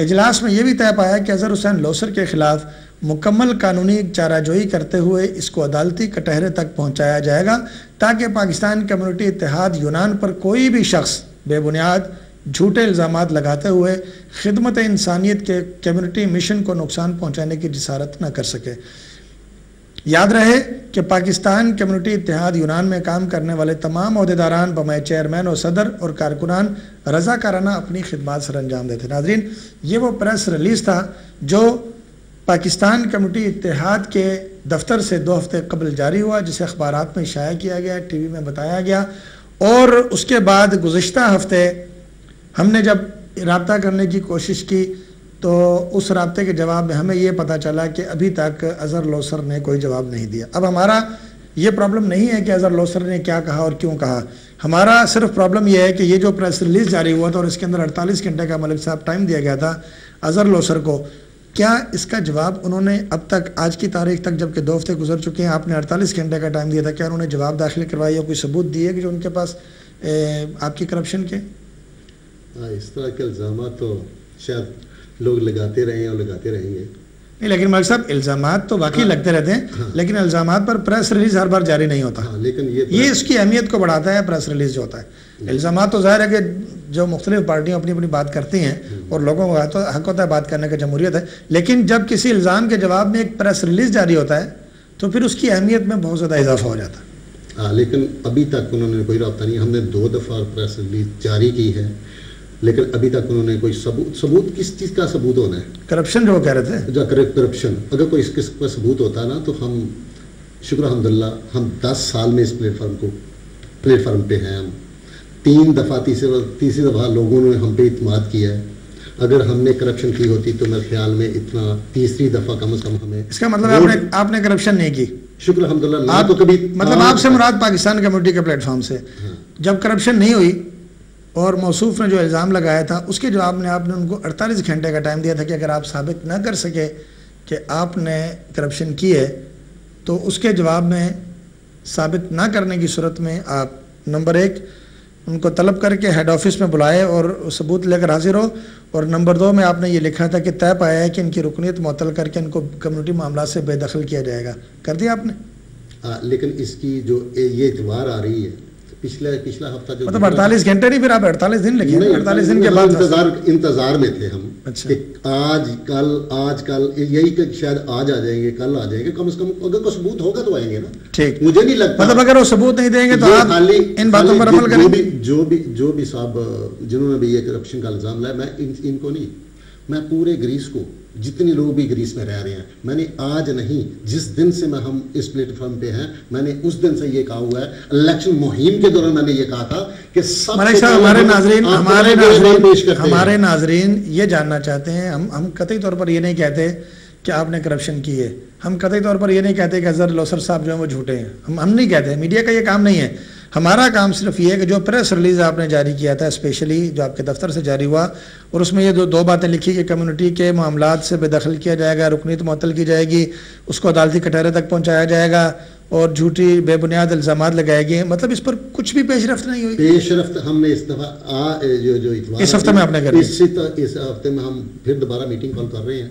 M: اجلاس میں یہ بھی طے پایا کہ اظہر حسین لوسر کے خلاف مکمل قانونی چارہ جوئی کرتے ہوئے اس کو عدالتی کٹہرے تک پہنچایا جائے گا تاکہ پاکستان کمیونٹی اتحاد یونان پر کوئی بھی شخص بے بنیاد جھوٹے الزامات لگاتے ہوئے خدمت انسانیت کے کمیونٹی مشن کو نقصان پہنچانے کی جسارت نہ کر سکے۔ یاد رہے کہ پاکستان کمیونٹی اتحاد یونان میں کام کرنے والے تمام عہدیداران بمائے چیئرمین اور صدر اور کارکنان رضا کارانہ اپنی خدمات سر انجام دیتے ناظرین، یہ وہ پریس ریلیز تھا جو پاکستان کمیونٹی اتحاد کے دفتر سے دو ہفتے قبل جاری ہوا، جسے اخبارات میں شائع کیا گیا، ٹی وی میں بتایا گیا۔ اور اس کے بعد گزشتہ ہفتے ہم نے جب رابطہ کرنے کی کوشش کی تو اس رابطے کے جواب میں ہمیں یہ پتہ چلا کہ ابھی تک اظہر لوسر نے کوئی جواب نہیں دیا۔ اب ہمارا یہ پرابلم نہیں ہے کہ اظہر لوسر نے کیا کہا اور کیوں کہا۔ ہمارا صرف پرابلم یہ ہے کہ یہ جو پریس ریلیز جاری ہوا تھا اور اس کے اندر اڑتالیس گھنٹے کا ملک صاحب ٹائم دیا گیا تھا اظہر لوسر کو، کیا اس کا جواب انہوں نے اب تک آج کی تاریخ تک جبکہ دو ہفتے گزر چکے ہیں، آپ نے اڑتالیس گھنٹے کا ٹائم دیا تھا، کیا انہوں نے جواب داخل کروائی یا کوئی ثبوت دیے کہ جو ان کے پاس آپ کی کرپشن کے؟
N: ہاں، اس طرح کے الزامات تو شاید لوگ لگاتے رہیں اور لگاتے رہیں گے۔
M: نہیں لیکن ملک صاحب الزامات تو باقی
N: ہاں۔
M: لگتے رہتے ہیں
N: ہاں۔
M: لیکن الزامات پر پریس ریلیز ہر بار جاری نہیں ہوتا۔
N: لیکن یہ
M: یہ اس کی اہمیت کو بڑھاتا ہے پریس ریلیز جو ہوتا ہے۔ الزامات تو ظاہر ہے کہ جو مختلف پارٹیاں اپنی اپنی بات کرتی ہیں اور لوگوں کو حق ہوتا ہے بات کرنے کا جمہوریت ہے لیکن جب کسی الزام کے جواب میں ایک پریس ریلیز جاری ہوتا ہے تو پھر اس کی اہمیت میں بہت زیادہ اضافہ ہو جاتا۔ ہے
N: ہاں لیکن ابھی تک انہوں نے کوئی رابطہ نہیں ہم نے دو دفعہ پریس ریلیز جاری کی ہے۔ لیکن ابھی تک انہوں نے کوئی ثبوت ثبوت کس چیز کا ثبوت ہونا ہے؟
M: کرپشن جو وہ کہہ رہے تھے۔
N: جو کرپشن اگر کوئی اس قسم کا ثبوت ہوتا نا تو ہم شکر الحمد للہ ہم دس سال میں اس پلیٹ فارم کو پلیٹ فارم پہ ہیں ہم۔ تین دفعہ تیسرے تیسری دفعہ لوگوں نے ہم پہ اعتماد کیا ہے۔ اگر ہم نے کرپشن کی ہوتی تو میرے خیال میں اتنا تیسری دفعہ کم از کم ہمیں
M: اس کا مطلب آپ نے آپ نے کرپشن نہیں کی۔
N: شکر الحمد للہ
M: آپ
N: تو کبھی
M: مطلب آپ سے مراد پاکستان کمیونٹی کے پلیٹ فارم سے جب کرپشن نہیں ہوئی اور موصوف نے جو الزام لگایا تھا، اس کے جواب میں آپ نے ان کو اڑتالیس گھنٹے کا ٹائم دیا تھا کہ اگر آپ ثابت نہ کر سکے کہ آپ نے کرپشن کی ہے، تو اس کے جواب میں ثابت نہ کرنے کی صورت میں آپ، نمبر ایک، ان کو طلب کر کے ہیڈ آفس میں بلائے اور ثبوت لے کر حاضر ہو۔ اور نمبر دو میں آپ نے یہ لکھا تھا کہ طے پایا ہے کہ ان کی رکنیت معطل کر کے ان کو کمیونٹی معاملات سے بے دخل کیا جائے گا۔ کر دیا آپ نے؟
N: ہاں، لیکن اس کی جو یہ اتوار آ رہی ہے پچھلے پچھلا ہفتہ جو
M: مطلب اڑتالیس گھنٹے نہیں پھر آپ اڑتالیس دن لکھے اڑتالیس دن کے بعد
N: انتظار انتظار میں تھے ہم کہ آج کل آج کل یہی کہ شاید آج آ جائیں گے کل آ جائیں گے کم از کم اگر کوئی ثبوت ہوگا تو آئیں گے نا۔
M: ٹھیک۔
N: مجھے نہیں لگتا
M: مطلب اگر وہ ثبوت نہیں دیں گے تو آپ ان باتوں پر عمل کریں۔
N: گے جو بھی جو بھی صاحب جنہوں نے بھی یہ کرپشن کا الزام لایا میں ان کو نہیں میں پورے گریس کو جتنے لوگ بھی گریس میں رہ رہے ہیں میں نے آج نہیں جس دن سے میں ہم اس پلیٹ فارم پہ ہیں میں نے اس دن سے یہ کہا ہوا ہے الیکشن مہم کے دوران میں نے یہ کہا تھا کہ سب
M: ہمارے ناظرین ہمارے ناظرین ہمارے ناظرین یہ جاننا چاہتے ہیں ہم ہم قطعی طور پر یہ نہیں کہتے کہ آپ نے کرپشن کی ہے۔ ہم قطعی طور پر یہ نہیں کہتے کہ اظہر لوسر صاحب جو ہیں وہ جھوٹے ہیں۔ ہم ہم نہیں کہتے میڈیا کا یہ کام نہیں ہے۔ ہمارا کام صرف یہ ہے کہ جو پریس ریلیز آپ نے جاری کیا تھا اسپیشلی جو آپ کے دفتر سے جاری ہوا اور اس میں یہ دو دو باتیں لکھی کہ کمیونٹی کے معاملات سے بے دخل کیا جائے گا رکنیت معطل کی جائے گی اس کو عدالتی کٹہرے تک پہنچایا جائے گا اور جھوٹی بے بنیاد الزامات لگائے گئے مطلب اس پر کچھ بھی پیش رفت نہیں ہوئی۔
N: پیش رفت ہم نے اس دفعہ جو جو
M: اس ہفتے میں آپ نے کری
N: اس ہفتے میں ہم پھر دوبارہ میٹنگ کال کر رہے ہیں۔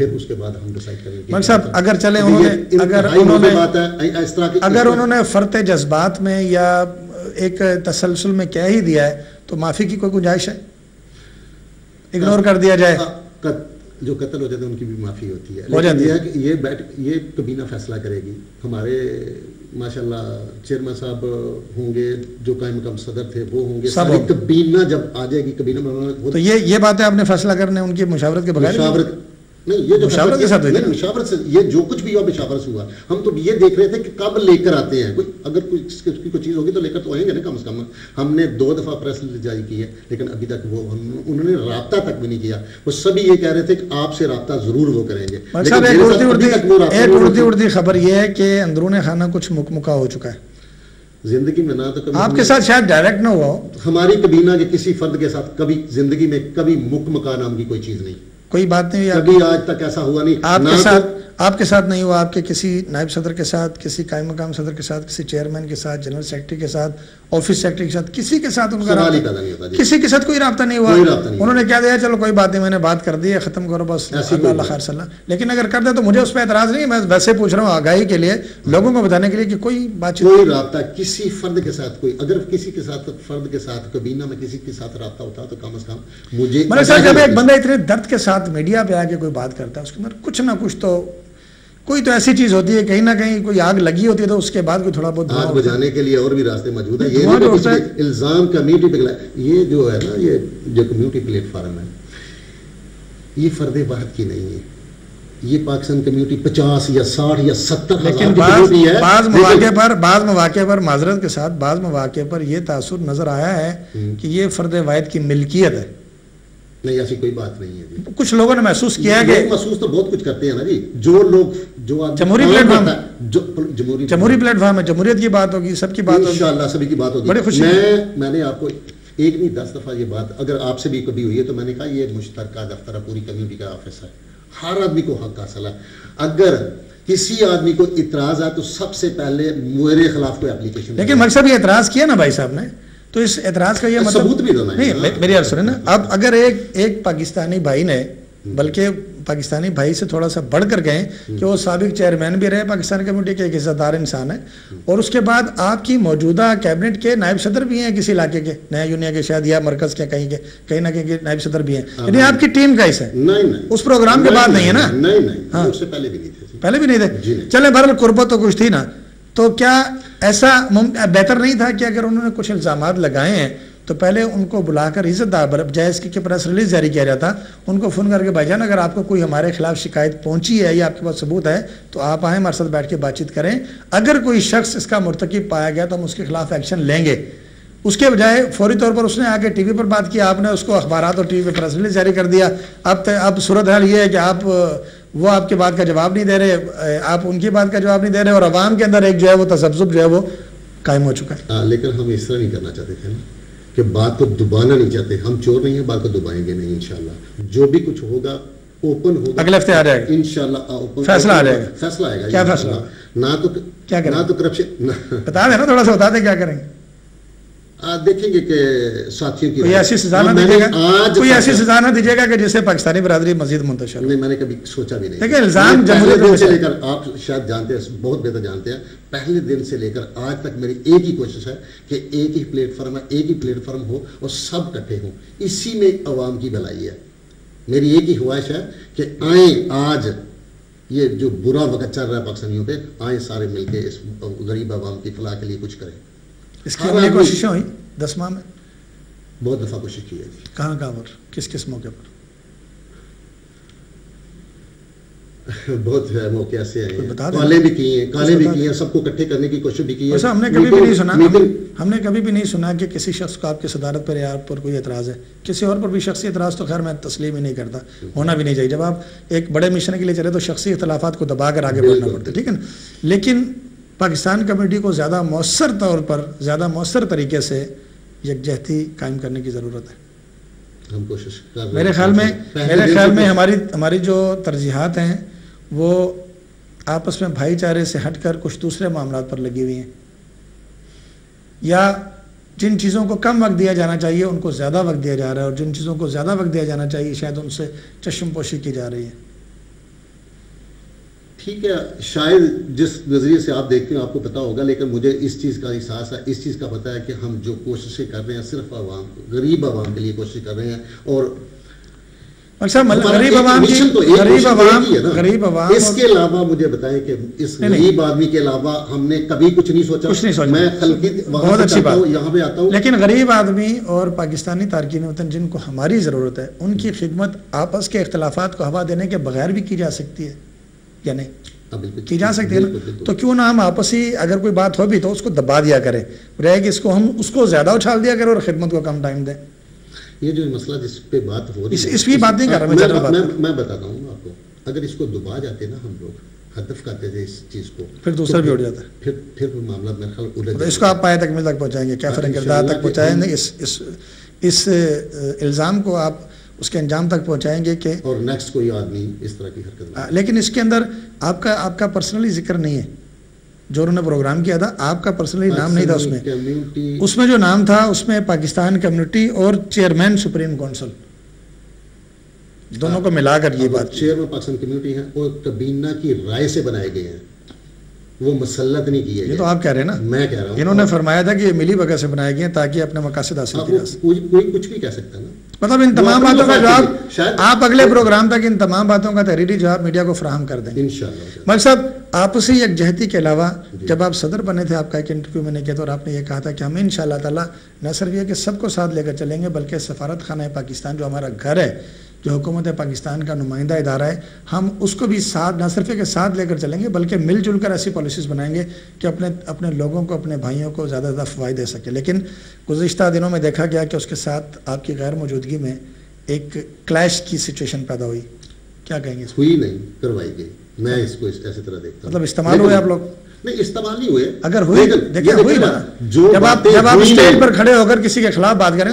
N: پھر اس کے بعد ہم ڈیسائیڈ کریں گے
M: صاحب اگر چلیں انہوں نے اگر انہوں نے اگر انہوں نے فرط جذبات میں یا ایک تسلسل میں کہہ ہی دیا ہے تو معافی کی کوئی گنجائش ہے؟ اگنور کر دیا جائے۔
N: جو قتل ہو جاتے ہیں ان کی بھی معافی ہوتی ہے۔
M: ہو جاتی
N: ہے۔ کہ یہ بیٹھ یہ کبینہ فیصلہ کرے گی۔ ہمارے ماشاءاللہ چیئرمین صاحب ہوں گے جو قائم مقام صدر تھے وہ ہوں گے۔ ساری۔ کابینہ جب آ جائے گی نے
M: تو یہ یہ باتیں آپ نے فیصلہ کرنے ان کی مشاورت کے بغیر
N: مشاورت نہیں یہ جو
M: مشاورت کے ساتھ ہوئی
N: نہیں؟ مشاورت سے یہ جو کچھ بھی ہوا مشاورت سے ہوا۔ ہم تو یہ دیکھ رہے تھے کہ کب لے کر آتے ہیں۔ کوئی اگر کوئی کی کوئی چیز ہوگی تو لے کر تو آئیں گے نا کم از کم۔ ہم نے دو دفعہ پریس جاری کی ہے لیکن ابھی تک وہ انہوں نے رابطہ تک بھی نہیں کیا۔ وہ سبھی یہ کہہ رہے تھے کہ آپ سے رابطہ ضرور وہ کریں گے۔
M: ایک اڑتی اڑتی خبر یہ ہے کہ اندرون خانہ کچھ مک مکا ہو چکا ہے۔
N: زندگی میں نہ تو کبھی
M: آپ کے ساتھ شاید ڈائریکٹ نہ ہوا ہو۔
N: ہماری کبینہ کے کسی فرد کے ساتھ کبھی زندگی میں کبھی مک مکا نام کی کوئی چیز نہیں۔
M: کوئی بات نہیں
N: آج تک ایسا ہوا نہیں۔
M: آپ کے ساتھ آپ کے ساتھ نہیں ہوا آپ کے کسی نائب صدر کے ساتھ کسی قائم مقام صدر کے ساتھ کسی چیئرمین کے ساتھ جنرل سیکرٹری کے ساتھ آفس سیکرٹری کے ساتھ کسی کے ساتھ ان کا رابطہ
N: جی۔
M: کسی کے ساتھ کوئی رابطہ نہیں ہوا۔ انہوں نے کیا دیا چلو کوئی بات نہیں میں نے بات کر دی ہے ختم کرو بس اللہ خیر صلی اللہ۔ لیکن اگر کر دے تو مجھے اس پہ اعتراض نہیں ہے میں ویسے پوچھ رہا ہوں آگاہی کے لیے لوگوں کو بتانے کے لیے کہ کوئی بات چیت
N: کوئی رابطہ کسی فرد کے ساتھ کوئی اگر کسی کے ساتھ فرد کے ساتھ کبینہ میں کسی کے ساتھ رابطہ ہوتا تو کم از کم مجھے
M: جب ایک بندہ اتنے درد کے ساتھ میڈیا پہ آ کے کوئی بات کرتا ہے اس کے اندر کچھ نہ کچھ تو کوئی تو ایسی چیز ہوتی ہے کہیں نہ کہیں کوئی آگ لگی ہوتی ہے تو اس کے بعد کوئی تھوڑا بہت
N: آگ۔ بجانے کے لیے اور بھی راستے موجود ہیں۔ یہ الزام کمیونٹی پہ یہ جو ہے نا یہ جو کمیونٹی پلیٹ فارم ہے یہ فرد واحد کی نہیں ہے۔ یہ پاکستان کمیونٹی پچاس یا ساٹھ یا ستر
M: لیکن بعض بعض مواقع پر بعض مواقع پر معذرت کے ساتھ بعض مواقع پر یہ تاثر نظر آیا ہے کہ یہ فرد واحد کی ملکیت ہے۔
N: نہیں ایسی کوئی بات نہیں ہے جی۔
M: کچھ لوگوں نے محسوس کیا ہے کہ
N: محسوس تو بہت کچھ کرتے ہیں نا جی۔ جو لوگ جو
M: جمہوری پلیٹ فارم
N: جمہوری
M: جمہوری پلیٹ فارم ہے جمہوریت کی بات ہوگی سب کی بات ہوگی۔
N: انشاءاللہ سبھی کی بات ہوگی۔
M: بڑی خوشی۔
N: میں میں نے آپ کو ایک نہیں دس دفعہ یہ بات اگر آپ سے بھی کبھی ہوئی ہے تو میں نے کہا یہ مشترکہ دفتر ہے پوری کمیونٹی کا آفس ہے۔ ہر آدمی کو حق حاصل ہے۔ اگر کسی آدمی کو اعتراض ہے تو سب سے پہلے میرے خلاف کوئی اپلیکیشن۔
M: لیکن مقصد یہ اعتراض کیا نا بھائی صاحب نے؟ تو اس اعتراض کا یہ مطلب
N: ثبوت بھی ہے۔
M: نہیں میری عرض سنیں نا اب اگر ایک ایک پاکستانی بھائی نے بلکہ پاکستانی بھائی سے تھوڑا سا بڑھ کر گئے کہ وہ سابق چیئرمین بھی رہے پاکستان کمیونٹی کے ایک عزت دار انسان ہے۔ اور اس کے بعد آپ کی موجودہ کیبنٹ کے نائب صدر بھی ہیں کسی علاقے کے نیا یونیا کے شاید یا مرکز کے کہیں کے کہیں نہ کہیں نائب صدر بھی ہیں۔ یعنی آپ کی ٹیم کا حصہ ہے۔ اس پروگرام کے بعد نہیں ہے نا؟ ہاں۔
N: پہلے بھی نہیں تھے۔
M: پہلے بھی نہیں
N: جی
M: تھے۔
N: نہیں۔
M: چلے بہرحال قربت تو کچھ تھی نا۔ تو کیا ایسا بہتر نہیں تھا کہ اگر انہوں نے کچھ الزامات لگائے ہیں، تو پہلے ان کو بلا کر عزت دار بر- اس کی کہ پریس ریلیز جاری کیا جاتا۔ ان کو فون کر کے، بھائی جان، اگر آپ کو کوئی ہمارے خلاف شکایت پہنچی ہے یا آپ کے پاس ثبوت ہے، تو آپ آئیں، ہمارے ساتھ بیٹھ کے بات چیت کریں۔ اگر کوئی شخص اس کا مرتکب پایا گیا، تو ہم اس کے خلاف ایکشن لیں گے۔ اس کے بجائے فوری طور پر اس نے آ کے ٹی وی پر بات کیا آپ نے اس کو اخبارات اور ٹی وی پہ پریس ریلیز جاری کر دیا۔ اب اب صورت حال یہ ہے کہ آپ وہ آپ کی بات کا جواب نہیں دے رہے آپ ان کی بات کا جواب نہیں دے رہے اور عوام کے اندر ایک جو ہے وہ تذبذب جو ہے وہ قائم ہو چکا ہے۔
N: ہاں لیکن ہم اس طرح نہیں کرنا چاہتے تھے نا کہ بات کو دبانا نہیں چاہتے۔ ہم چور نہیں ہیں بات کو دبائیں گے نہیں انشاءاللہ۔ جو بھی کچھ ہوگا اوپن ہوگا۔
M: اگلے ہفتے آ جائے گا۔
N: انشاءاللہ اوپن
M: فیصلہ آ جائے گا۔
N: فیصلہ آئے گا
M: کیا۔ فیصلہ؟
N: نہ تو
M: کیا کریں؟
N: نہ تو کرپشن
M: بتا دیں نا تھوڑا سا بتا دیں کیا کریں۔ گے
N: دیکھیں گے کہ ساتھیوں کی
M: کوئی ایسی سزا نہ
N: میں نے
M: دیجیے گا
N: آج
M: کوئی ایسی
N: تک-
M: سزا نہ دیجیے گا کہ جسے پاکستانی برادری مزید منتشر
N: نہیں میں نے کبھی سوچا بھی نہیں۔
M: دیکھیں الزام جمہوریت
N: پہلے دن سے لے کر آپ شاید جانتے ہیں بہت بہتر جانتے ہیں پہلے دن سے لے کر آج تک میری ایک ہی کوشش ہے کہ ایک ہی پلیٹ فارم ہے ایک ہی پلیٹ فارم ہو اور سب کٹھے ہوں۔ اسی میں عوام کی بھلائی ہے۔ میری ایک ہی خواہش ہے کہ آئیں آج یہ جو برا وقت چل رہا ہے پاکستانیوں پہ آئیں سارے مل کے اس غریب عوام کی فلاح کے لیے کچھ کریں۔
M: اس کی عملی
N: آدمی-
M: کوششیں ہوئی دس ماہ میں؟
N: بہت دفعہ کوشش کی ہے جی
M: کہاں کہاں پر؟ کس کس موقع پر؟
N: بہت موقع ایسے ہیں۔
M: بتا دیں۔
N: کالے بھی کی ہیں کالے بھی کی۔ ہیں سب کو اکٹھے کرنے کی کوشش بھی کی ہے۔
M: ہم نے کبھی بھی نہیں سنا ہم نے کبھی بھی نہیں سنا کہ کسی شخص کو آپ کی صدارت پر یا آپ پر کوئی اعتراض ہے۔ کسی اور پر بھی شخصی اعتراض تو خیر میں تسلیم ہی نہیں کرتا۔ ہونا بھی نہیں چاہیے۔ جب آپ ایک بڑے مشن کے لیے چلے تو شخصی اختلافات کو دبا کر آگے بڑھنا پڑتا ہے ٹھیک ہے نا؟ لیکن پاکستان کمیٹی کو زیادہ مؤثر طور پر زیادہ مؤثر طریقے سے یکجہتی قائم کرنے کی ضرورت ہے۔
N: ہم کوشش
M: میرے خیال میں میرے خیال میں ہماری ہماری جو ترجیحات ہیں وہ آپس میں بھائی چارے سے ہٹ کر کچھ دوسرے معاملات پر لگی ہوئی ہیں۔ یا جن چیزوں کو کم وقت دیا جانا چاہیے ان کو زیادہ وقت دیا جا رہا ہے اور جن چیزوں کو زیادہ وقت دیا جانا چاہیے شاید ان سے چشم پوشی کی جا رہی ہے۔
N: ٹھیک ہے شاید جس نظریے سے آپ دیکھتے ہیں آپ کو پتا ہوگا لیکن مجھے اس چیز کا احساس ہے اس چیز کا پتا ہے کہ ہم جو کوششیں کر رہے ہیں صرف عوام غریب عوام کے لیے کوشش کر رہے ہیں اور
M: غریب مطلب عوام غریب عوام غریب عوام اس کے علاوہ مجھے بتائیں کہ اس
N: غریب آدمی
M: کے علاوہ ہم نے
N: کبھی
M: کچھ
N: نہیں
M: سوچا۔ کچھ نہیں سوچا۔ میں بہت اچھی بات۔ یہاں پہ آتا ہوں۔ لیکن غریب آدمی اور پاکستانی تارکین وطن جن کو ہماری ضرورت ہے ان کی خدمت آپس کے اختلافات
N: کو ہوا دینے کے بغیر بھی کی جا
M: سکتی
N: ہے۔
M: یا نہیں؟ ہاں، کی جا سکتے
N: ہیں
M: تو کیوں
N: نہ
M: ہم
N: آپسی اگر کوئی بات ہو بھی تو اس کو دبا دیا کریں۔ رہے کہ اس کو ہم
M: اس کو
N: زیادہ
M: اچھال
N: دیا
M: کریں اور خدمت
N: کو کم ٹائم دیں۔ یہ جو مسئلہ
M: جس پہ بات ہو رہی ہے اس پہ بات
N: نہیں
M: کر رہا
N: میں
M: میں
N: بتاتا
M: ہوں
N: آپ
M: کو اگر اس کو دبا جاتے نا ہم لوگ ہدف کرتے تھے
N: اس چیز کو پھر دوسرا بھی اٹھ جاتا
M: ہے۔ پھر پھر معاملہ میرا خیال الجھ اس کو آپ پائے تک مل تک پہنچائیں گے کیا فرق کردار تک پہنچائیں۔
N: گے
M: اس اس الزام کو آپ اس کے انجام تک پہنچائیں گے کہ اور نیکسٹ کوئی آدمی
N: اس طرح کی حرکت آ, لیکن اس کے اندر آپ کا آپ کا پرسنلی ذکر نہیں
M: ہے۔
N: جو
M: انہوں نے پروگرام کیا تھا آپ
N: کا پرسنلی نام نہیں
M: تھا اس میں۔ اس میں جو نام تھا اس میں پاکستان کمیونٹی اور چیئرمین سپریم
N: کونسل
M: دونوں
N: کو
M: ملا کر
N: یہ بات۔ چیئرمین پاکستان کمیونٹی ہیں وہ کبینہ
M: کی رائے
N: سے
M: بنائے
N: گئے
M: ہیں۔ وہ
N: مسلط نہیں
M: کیے
N: یہ تو
M: آپ کہہ رہے ہیں نا۔ میں کہہ رہا ہوں۔ انہوں نے فرمایا تھا کہ یہ
N: ملی
M: بگا سے بنائے گئے ہیں تاکہ اپنے مقاصد حاصل کوئی کچھ بھی کہہ سکتا ہے نا۔ مطلب ان تمام باتوں کا جواب آپ اگلے پروگرام تک ان تمام باتوں کا تحریری جواب میڈیا کو فراہم کر دیں۔ ملک صاحب آپسی یکجہتی کے علاوہ جب آپ صدر بنے تھے آپ کا ایک انٹرویو میں نے کہتا اور آپ نے یہ کہا تھا کہ ہم انشاءاللہ تعالی نہ صرف یہ کہ سب کو ساتھ لے کر چلیں گے بلکہ سفارت خانہ پاکستان جو ہمارا گھر ہے جو حکومت پاکستان کا نمائندہ ادارہ ہے ہم اس کو بھی ساتھ نہ صرف ایک ساتھ
N: لے کر چلیں گے بلکہ مل جل کر ایسی پالیسیز بنائیں
M: گے کہ اپنے اپنے لوگوں
N: کو اپنے بھائیوں کو
M: زیادہ زیادہ
N: فوائد
M: دے
N: سکے۔
M: لیکن
N: گزشتہ
M: دنوں
N: میں دیکھا
M: گیا کہ
N: اس
M: کے ساتھ
N: آپ
M: کی
N: غیر
M: موجودگی میں ایک کلیش کی سچویشن پیدا ہوئی۔ کیا کہیں گے ہوئی
N: نہیں
M: کروائی
N: گئی۔
M: میں
N: اس کو ایسے طرح دیکھتا ہوں۔ مطلب استعمال ہوئے آپ لوگ؟ استعمال اگر کسی کے خلاف بات کریں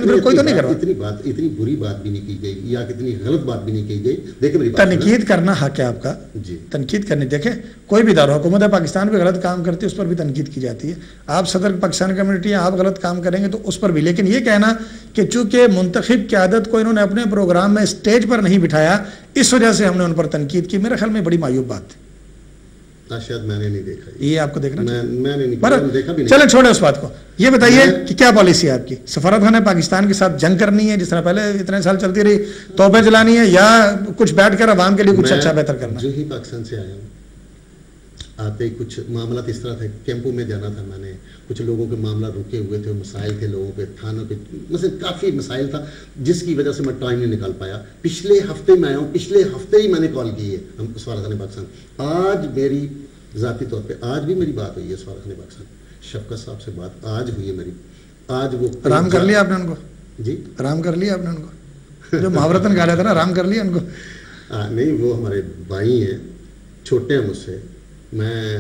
N: تنقید کرنا حق
M: ہے آپ کا۔ تنقید کرنے
N: دیکھیں
M: کوئی بھی دار حکومت ہے پاکستان بھی غلط کام کرتی ہے اس پر بھی تنقید کی جاتی ہے۔ آپ صدر پاکستان کمیونٹی ہیں آپ غلط کام کریں گے تو اس پر بھی۔ لیکن یہ کہنا کہ چونکہ منتخب قیادت کو انہوں نے اپنے پروگرام میں اسٹیج پر نہیں بٹھایا اس وجہ سے ہم نے ان پر تنقید کی۔ میرے خیال میں بڑی معیوب بات ہے۔
N: نہیں دیکھا یہ. آپ کو
M: دیکھنا چلے چھوڑیں
N: اس بات کو۔
M: یہ
N: بتائیے کہ کیا پالیسی
M: ہے آپ کی؟ سفارتخانہ پاکستان کے ساتھ جنگ کرنی ہے جس طرح پہلے اتنے سال چلتی رہی توبے جلانی ہے یا کچھ بیٹھ کر عوام کے لیے کچھ اچھا بہتر کرنا جو ہی پاکستان سے آیا ہوں۔ آتے
N: کچھ
M: معاملات اس طرح
N: تھے کیمپو میں جانا تھا میں نے کچھ لوگوں کے معاملہ رکے ہوئے تھے مسائل تھے لوگوں کے تھانوں کے مثلا کافی مسائل تھا جس کی وجہ سے میں ٹائم نہیں نکال پایا۔ پچھلے ہفتے میں آیا ہوں پچھلے ہفتے ہی میں نے کال کی ہے۔ ہم اسوار خان پاکستان آج میری ذاتی طور پہ آج بھی میری بات ہوئی ہے اسوار خان پاکستان شفقت صاحب سے بات آج ہوئی ہے میری۔ آج وہ آرام کر لیا آپ نے ان کو؟ جی؟ آرام
M: کر لیا آپ نے ان
N: کو؟
M: جو محاورتاً کہا تھا نا آرام کر لیا ان کو؟ نہیں وہ ہمارے بھائی ہیں
N: چھوٹے ہیں مجھ سے۔ میں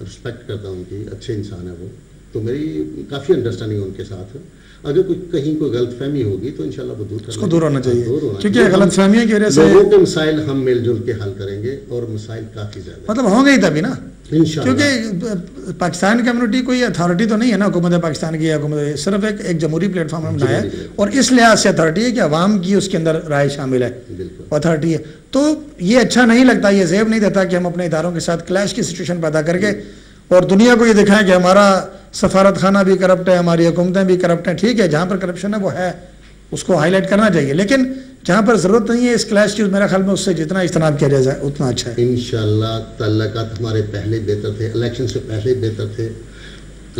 N: رسپیکٹ کرتا ہوں ان کی اچھے انسان ہیں وہ۔ تو میری کافی انڈرسٹینڈنگ ان کے ساتھ۔ ہے اگر کوئی کہیں کوئی غلط فہمی ہوگی تو انشاءاللہ وہ دور کرنا اس کو
M: دور ہونا چاہیے کیونکہ
N: غلط فہمی
M: کی
N: وجہ
M: سے لوگوں کے مسائل
N: ہم مل جل کے حل کریں گے اور مسائل کافی زیادہ مطلب
M: ہوں گے ہی تبھی نا۔
N: کیونکہ
M: پاکستان کمیونٹی کوئی اتھارٹی تو نہیں ہے نا حکومت پاکستان کی حکومت صرف ایک ایک جمہوری پلیٹ فارم ہم لایا ہے۔ اور اس لحاظ سے اتھارٹی ہے کہ عوام کی اس کے اندر رائے شامل ہے۔ اتھارٹی ہے۔ تو یہ اچھا نہیں لگتا یہ زیب نہیں دیتا کہ ہم اپنے اداروں کے ساتھ کلیش کی سچویشن پیدا کر کے اور دنیا کو یہ دکھائیں کہ ہمارا سفارت خانہ بھی کرپٹ ہے، ہماری حکومتیں بھی کرپٹ ہیں، ٹھیک ہے، جہاں پر کرپشن ہے وہ ہے، اس کو ہائی لائٹ کرنا چاہیے۔ لیکن جہاں پر ضرورت نہیں ہے، اس کلاس کی میرے خیال میں اس سے جتنا اجتناب کیا
N: جائے، اتنا اچھا ہے۔ انشاءاللہ تعلقات ہمارے پہلے بہتر تھے، الیکشن سے پہلے بہتر تھے۔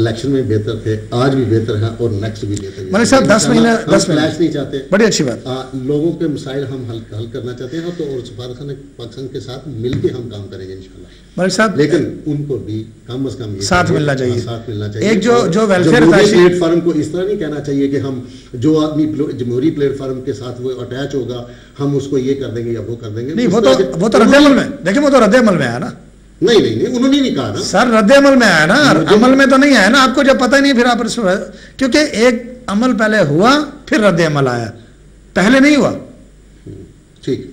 N: الیکشن میں بہتر تھے آج بھی بہتر ہیں
M: اور نیکسٹ بھی بہتر
N: ملک
M: صاحب دس
N: مہینہ دس مہینہ۔
M: نہیں چاہتے۔ بڑی
N: اچھی بات۔ لوگوں کے مسائل ہم حل حل کرنا چاہتے ہیں تو اور سفارتخانہ پاکستان کے ساتھ مل کے ہم کام کریں
M: گے انشاءاللہ۔
N: ملک صاحب لیکن ان کو بھی کم
M: از
N: کم
M: ساتھ ملنا
N: چاہیے۔ ہاں، ساتھ ملنا
M: چاہیے۔ ایک
N: جو
M: جو ویلفیئر
N: پلیٹ
M: فارم
N: کو اس طرح نہیں کہنا چاہیے کہ ہم جو آدمی جمہوری پلیٹ فارم کے ساتھ وہ اٹیچ ہوگا ہم اس کو یہ کر دیں گے یا وہ کر
M: دیں
N: گے۔
M: نہیں
N: وہ
M: تو
N: وہ
M: تو رد عمل میں۔ دیکھیں وہ تو رد عمل میں آیا نا۔ نہیں
N: نہیں انہوں نے نہیں کہا نا۔ سر
M: رد عمل میں آیا نا۔ عمل میں تو نہیں آیا نا آپ کو جب پتہ نہیں پھر آپ کیونکہ ایک عمل پہلے ہوا پھر رد عمل آیا۔ پہلے نہیں ہوا۔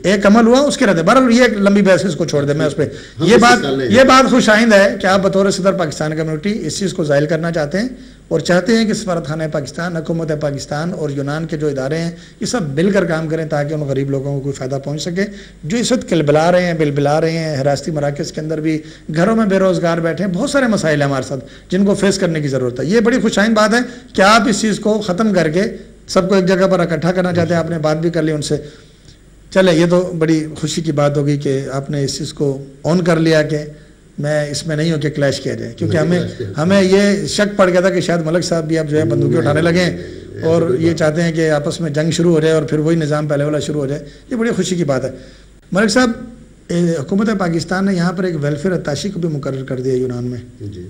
M: ایک عمل
N: ہوا
M: اس کے رد بہرحال یہ لمبی بحث اس کو چھوڑ دیں میں اس پہ یہ بات
N: یہ
M: بات
N: خوش
M: آئند
N: ہے کہ
M: آپ بطور صدر پاکستان کمیونٹی اس چیز کو ظاہر کرنا چاہتے ہیں۔ اور چاہتے ہیں کہ سفارتخانہ پاکستان، حکومت پاکستان اور یونان کے جو ادارے ہیں، یہ سب مل کر کام کریں تاکہ ان غریب لوگوں کو کوئی فائدہ پہنچ سکے۔ جو اس وقت کلبلا رہے ہیں بلبلا رہے ہیں، حراستی مراکز کے اندر بھی گھروں میں بے روزگار بیٹھے ہیں، بہت سارے مسائل ہیں ہمارے ساتھ جن کو فیس کرنے کی ضرورت ہے۔ یہ بڑی خوشائن بات ہے کہ آپ اس چیز کو ختم کر کے سب کو ایک جگہ پر اکٹھا کرنا چاہتے ہیں۔ آپ نے بات بھی کر لی ان سے۔ چلے یہ تو بڑی خوشی کی بات ہوگی کہ آپ نے اس چیز کو آن کر لیا کہ میں اس میں نہیں ہوں کہ کلیش کیا جائے کیونکہ ہمیں ہمیں یہ شک پڑ گیا تھا کہ شاید ملک صاحب بھی اب جو ہے بندوقیں اٹھانے لگیں اور یہ چاہتے ہیں کہ آپس میں جنگ شروع ہو جائے اور پھر وہی نظام پہلے والا شروع ہو جائے یہ بڑی خوشی کی بات ہے۔ ملک صاحب حکومت پاکستان نے یہاں پر ایک ویلفیئر اتاشی کو بھی مقرر کر دیا یونان میں۔
N: جی۔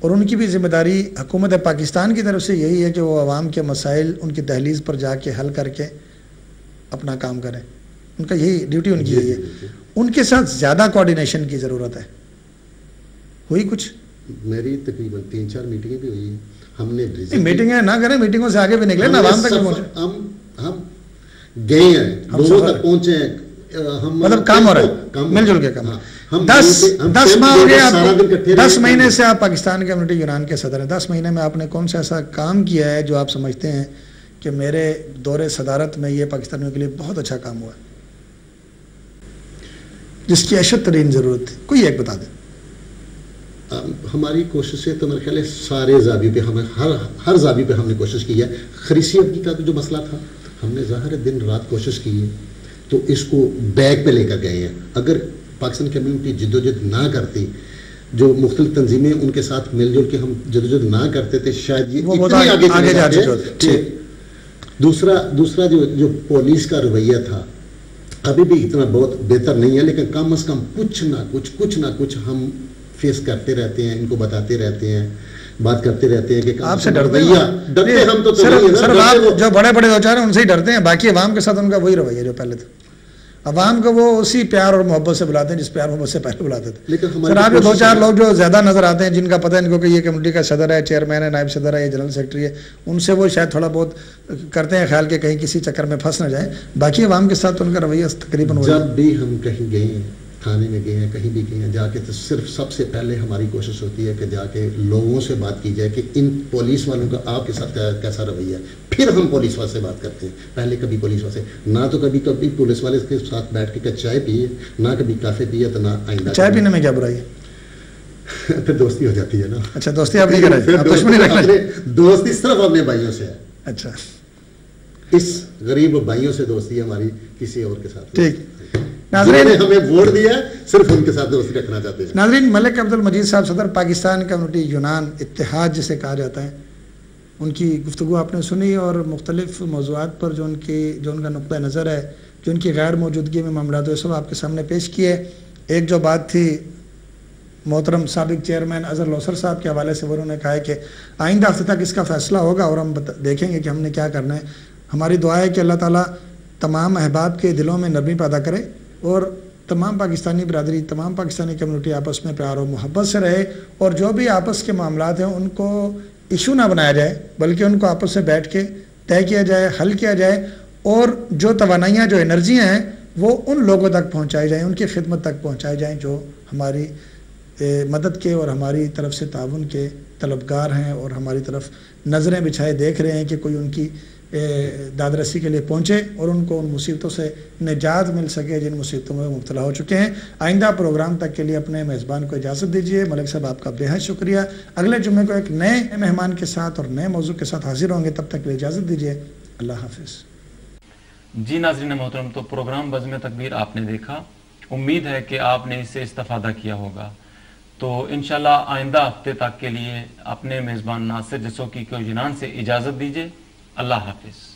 M: اور ان کی بھی ذمہ داری حکومت پاکستان کی طرف سے یہی ہے کہ وہ عوام کے مسائل ان کی دہلیز پر جا کے حل کر کے اپنا کام کریں۔ ان کا یہی ڈیوٹی ان کی یہی ہے۔ ان کے ساتھ زیادہ کوارڈینیشن کی ضرورت ہے۔ ہوئی کچھ؟
N: میری تقریباً تین چار میٹنگیں بھی ہوئی ہیں۔ ہم نے
M: میٹنگیں نہ کریں میٹنگوں سے آگے بھی نکلے نا عوام تک پہنچے۔
N: ہم ہم گئے ہیں لوگوں تک پہنچے ہیں۔ ہم
M: مطلب کام ہو رہا ہے۔ مل جل کے کام۔ دس دس ماہ ہو گئے آپ دس مہینے سے آپ پاکستان کمیونٹی یونان کے صدر ہیں۔ دس مہینے میں آپ نے کون سا ایسا کام کیا ہے جو آپ سمجھتے ہیں کہ میرے دور صدارت میں یہ پاکستانیوں کے لیے بہت اچھا کام ہوا ہے؟ جس کی اشد ترین ضرورت تھی۔ کوئی ایک بتا دیں۔
N: ہماری کوشش ہے تو میرے خیال ہے سارے زابی پہ ہمیں ہر ہر زابی پہ ہم نے کوشش کی ہے۔ خریسی ابھی کا جو مسئلہ تھا ہم نے ظاہر دن رات کوشش کی ہے تو اس کو بیک پہ لے کر گئے ہیں۔ اگر پاکستان کمیونٹی جد و جد نہ کرتی جو مختلف تنظیمیں ان کے ساتھ مل جل کے ہم جد و جد نہ کرتے تھے شاید یہ اتنے آگے چلے جاتے دوسرا دوسرا جو جو پولیس کا رویہ تھا ابھی بھی اتنا بہت بہتر نہیں ہے لیکن کم از کم کچھ نہ کچھ کچھ نہ کچھ ہم فیس کرتے رہتے ہیں ان کو بتاتے رہتے ہیں بات کرتے رہتے ہیں کہ
M: آپ سے ڈرتے ہیں۔ ڈرتے ہم تو جو بڑے بڑے دو چار ہیں ان سے ہی ڈرتے ہیں۔ باقی عوام کے ساتھ ان کا وہی رویہ جو پہلے تھا۔ عوام کو وہ اسی پیار اور محبت سے بلاتے ہیں جس پیار محبت سے پہلے بلاتے تھے۔ سر آپ دو چار لوگ جو زیادہ نظر آتے ہیں جن کا پتہ ہے ان کو کہ یہ کمیونٹی کا صدر ہے چیئرمین ہے نائب صدر ہے یہ جنرل سیکرٹری ہے ان سے وہ شاید تھوڑا بہت کرتے ہیں خیال کہ کہیں کسی چکر میں پھنس نہ جائیں۔ باقی عوام کے ساتھ ان کا رویہ تقریباً
N: جب بھی ہم کہیں گئے ہیں تھانے میں گئے ہیں کہیں بھی گئے ہیں جا کے تو صرف سب سے پہلے ہماری کوشش ہوتی ہے کہ جا کے لوگوں سے بات کی جائے کہ ان پولیس والوں کا آپ کے ساتھ کیسا رویہ ہے۔ پھر ہم پولیس والے سے بات کرتے ہیں۔ پہلے کبھی پولیس والے نہ تو کبھی کبھی پولیس والے کے ساتھ بیٹھ کے چائے پیے نہ کبھی کافی پیے تو نہ آئندہ
M: چائے پینے میں کیا برائی ہے؟
N: پھر دوستی ہو جاتی ہے نا۔
M: اچھا دوستی آپ نہیں کر
N: رہے دوستی صرف اپنے بھائیوں سے ہے۔
M: اچھا۔
N: اس غریب بھائیوں سے دوستی ہے ہماری کسی اور کے ساتھ
M: ٹھیک۔
N: ناظرین نے ہمیں ووٹ دیا صرف ان کے ساتھ دوستی رکھنا چاہتے ہیں۔
M: ناظرین ملک عبد المجید صاحب صدر پاکستان کمیونٹی یونان اتحاد جسے کہا جاتا ہے ان کی گفتگو آپ نے سنی اور مختلف موضوعات پر جو ان کی جو ان کا نقطۂ نظر ہے جو ان کی غیر موجودگی میں معاملات سب آپ کے سامنے پیش کیے۔ ایک جو بات تھی محترم سابق چیئرمین اظہر لوسر صاحب کے حوالے سے انہوں نے کہا ہے کہ آئندہ ہفتے تک اس کا فیصلہ ہوگا اور ہم دیکھیں گے کہ ہم نے کیا کرنا ہے۔ ہماری دعا ہے کہ اللہ تعالیٰ تمام احباب کے دلوں میں نرمی پیدا کرے۔ اور تمام پاکستانی برادری، تمام پاکستانی کمیونٹی آپس میں پیار و محبت سے رہے اور جو بھی آپس کے معاملات ہیں، ان کو ایشو نہ بنایا جائے، بلکہ ان کو آپس سے بیٹھ کے طے کیا جائے، حل کیا جائے اور جو توانائیاں، جو انرجیاں ہیں، وہ ان لوگوں تک پہنچائی جائیں، ان کی خدمت تک پہنچائی جائیں جو ہماری مدد کے اور ہماری طرف سے تعاون کے طلبگار ہیں اور ہماری طرف نظریں بچھائے دیکھ رہے ہیں کہ کوئی ان کی داد رسی کے لیے پہنچے اور ان کو ان مصیبتوں سے نجات مل سکے جن مصیبتوں میں مبتلا ہو چکے ہیں۔ آئندہ پروگرام تک کے لیے اپنے میزبان کو اجازت دیجیے ملک صاحب، آپ کا بے حد شکریہ۔ اگلے جمعے کو ایک نئے مہمان کے ساتھ اور نئے موضوع کے ساتھ حاضر ہوں گے۔ تب تک لیے اجازت دیجیے اللہ حافظ۔
I: جی ناظرین محترم، تو پروگرام بزم تکبیر آپ نے دیکھا۔ امید ہے کہ آپ نے اس سے استفادہ کیا ہوگا۔ تو انشاءاللہ آئندہ ہفتے تک کے لیے اپنے میزبان ناصر جسوکی کو یونان سے اجازت دیجیے اللہ حافظ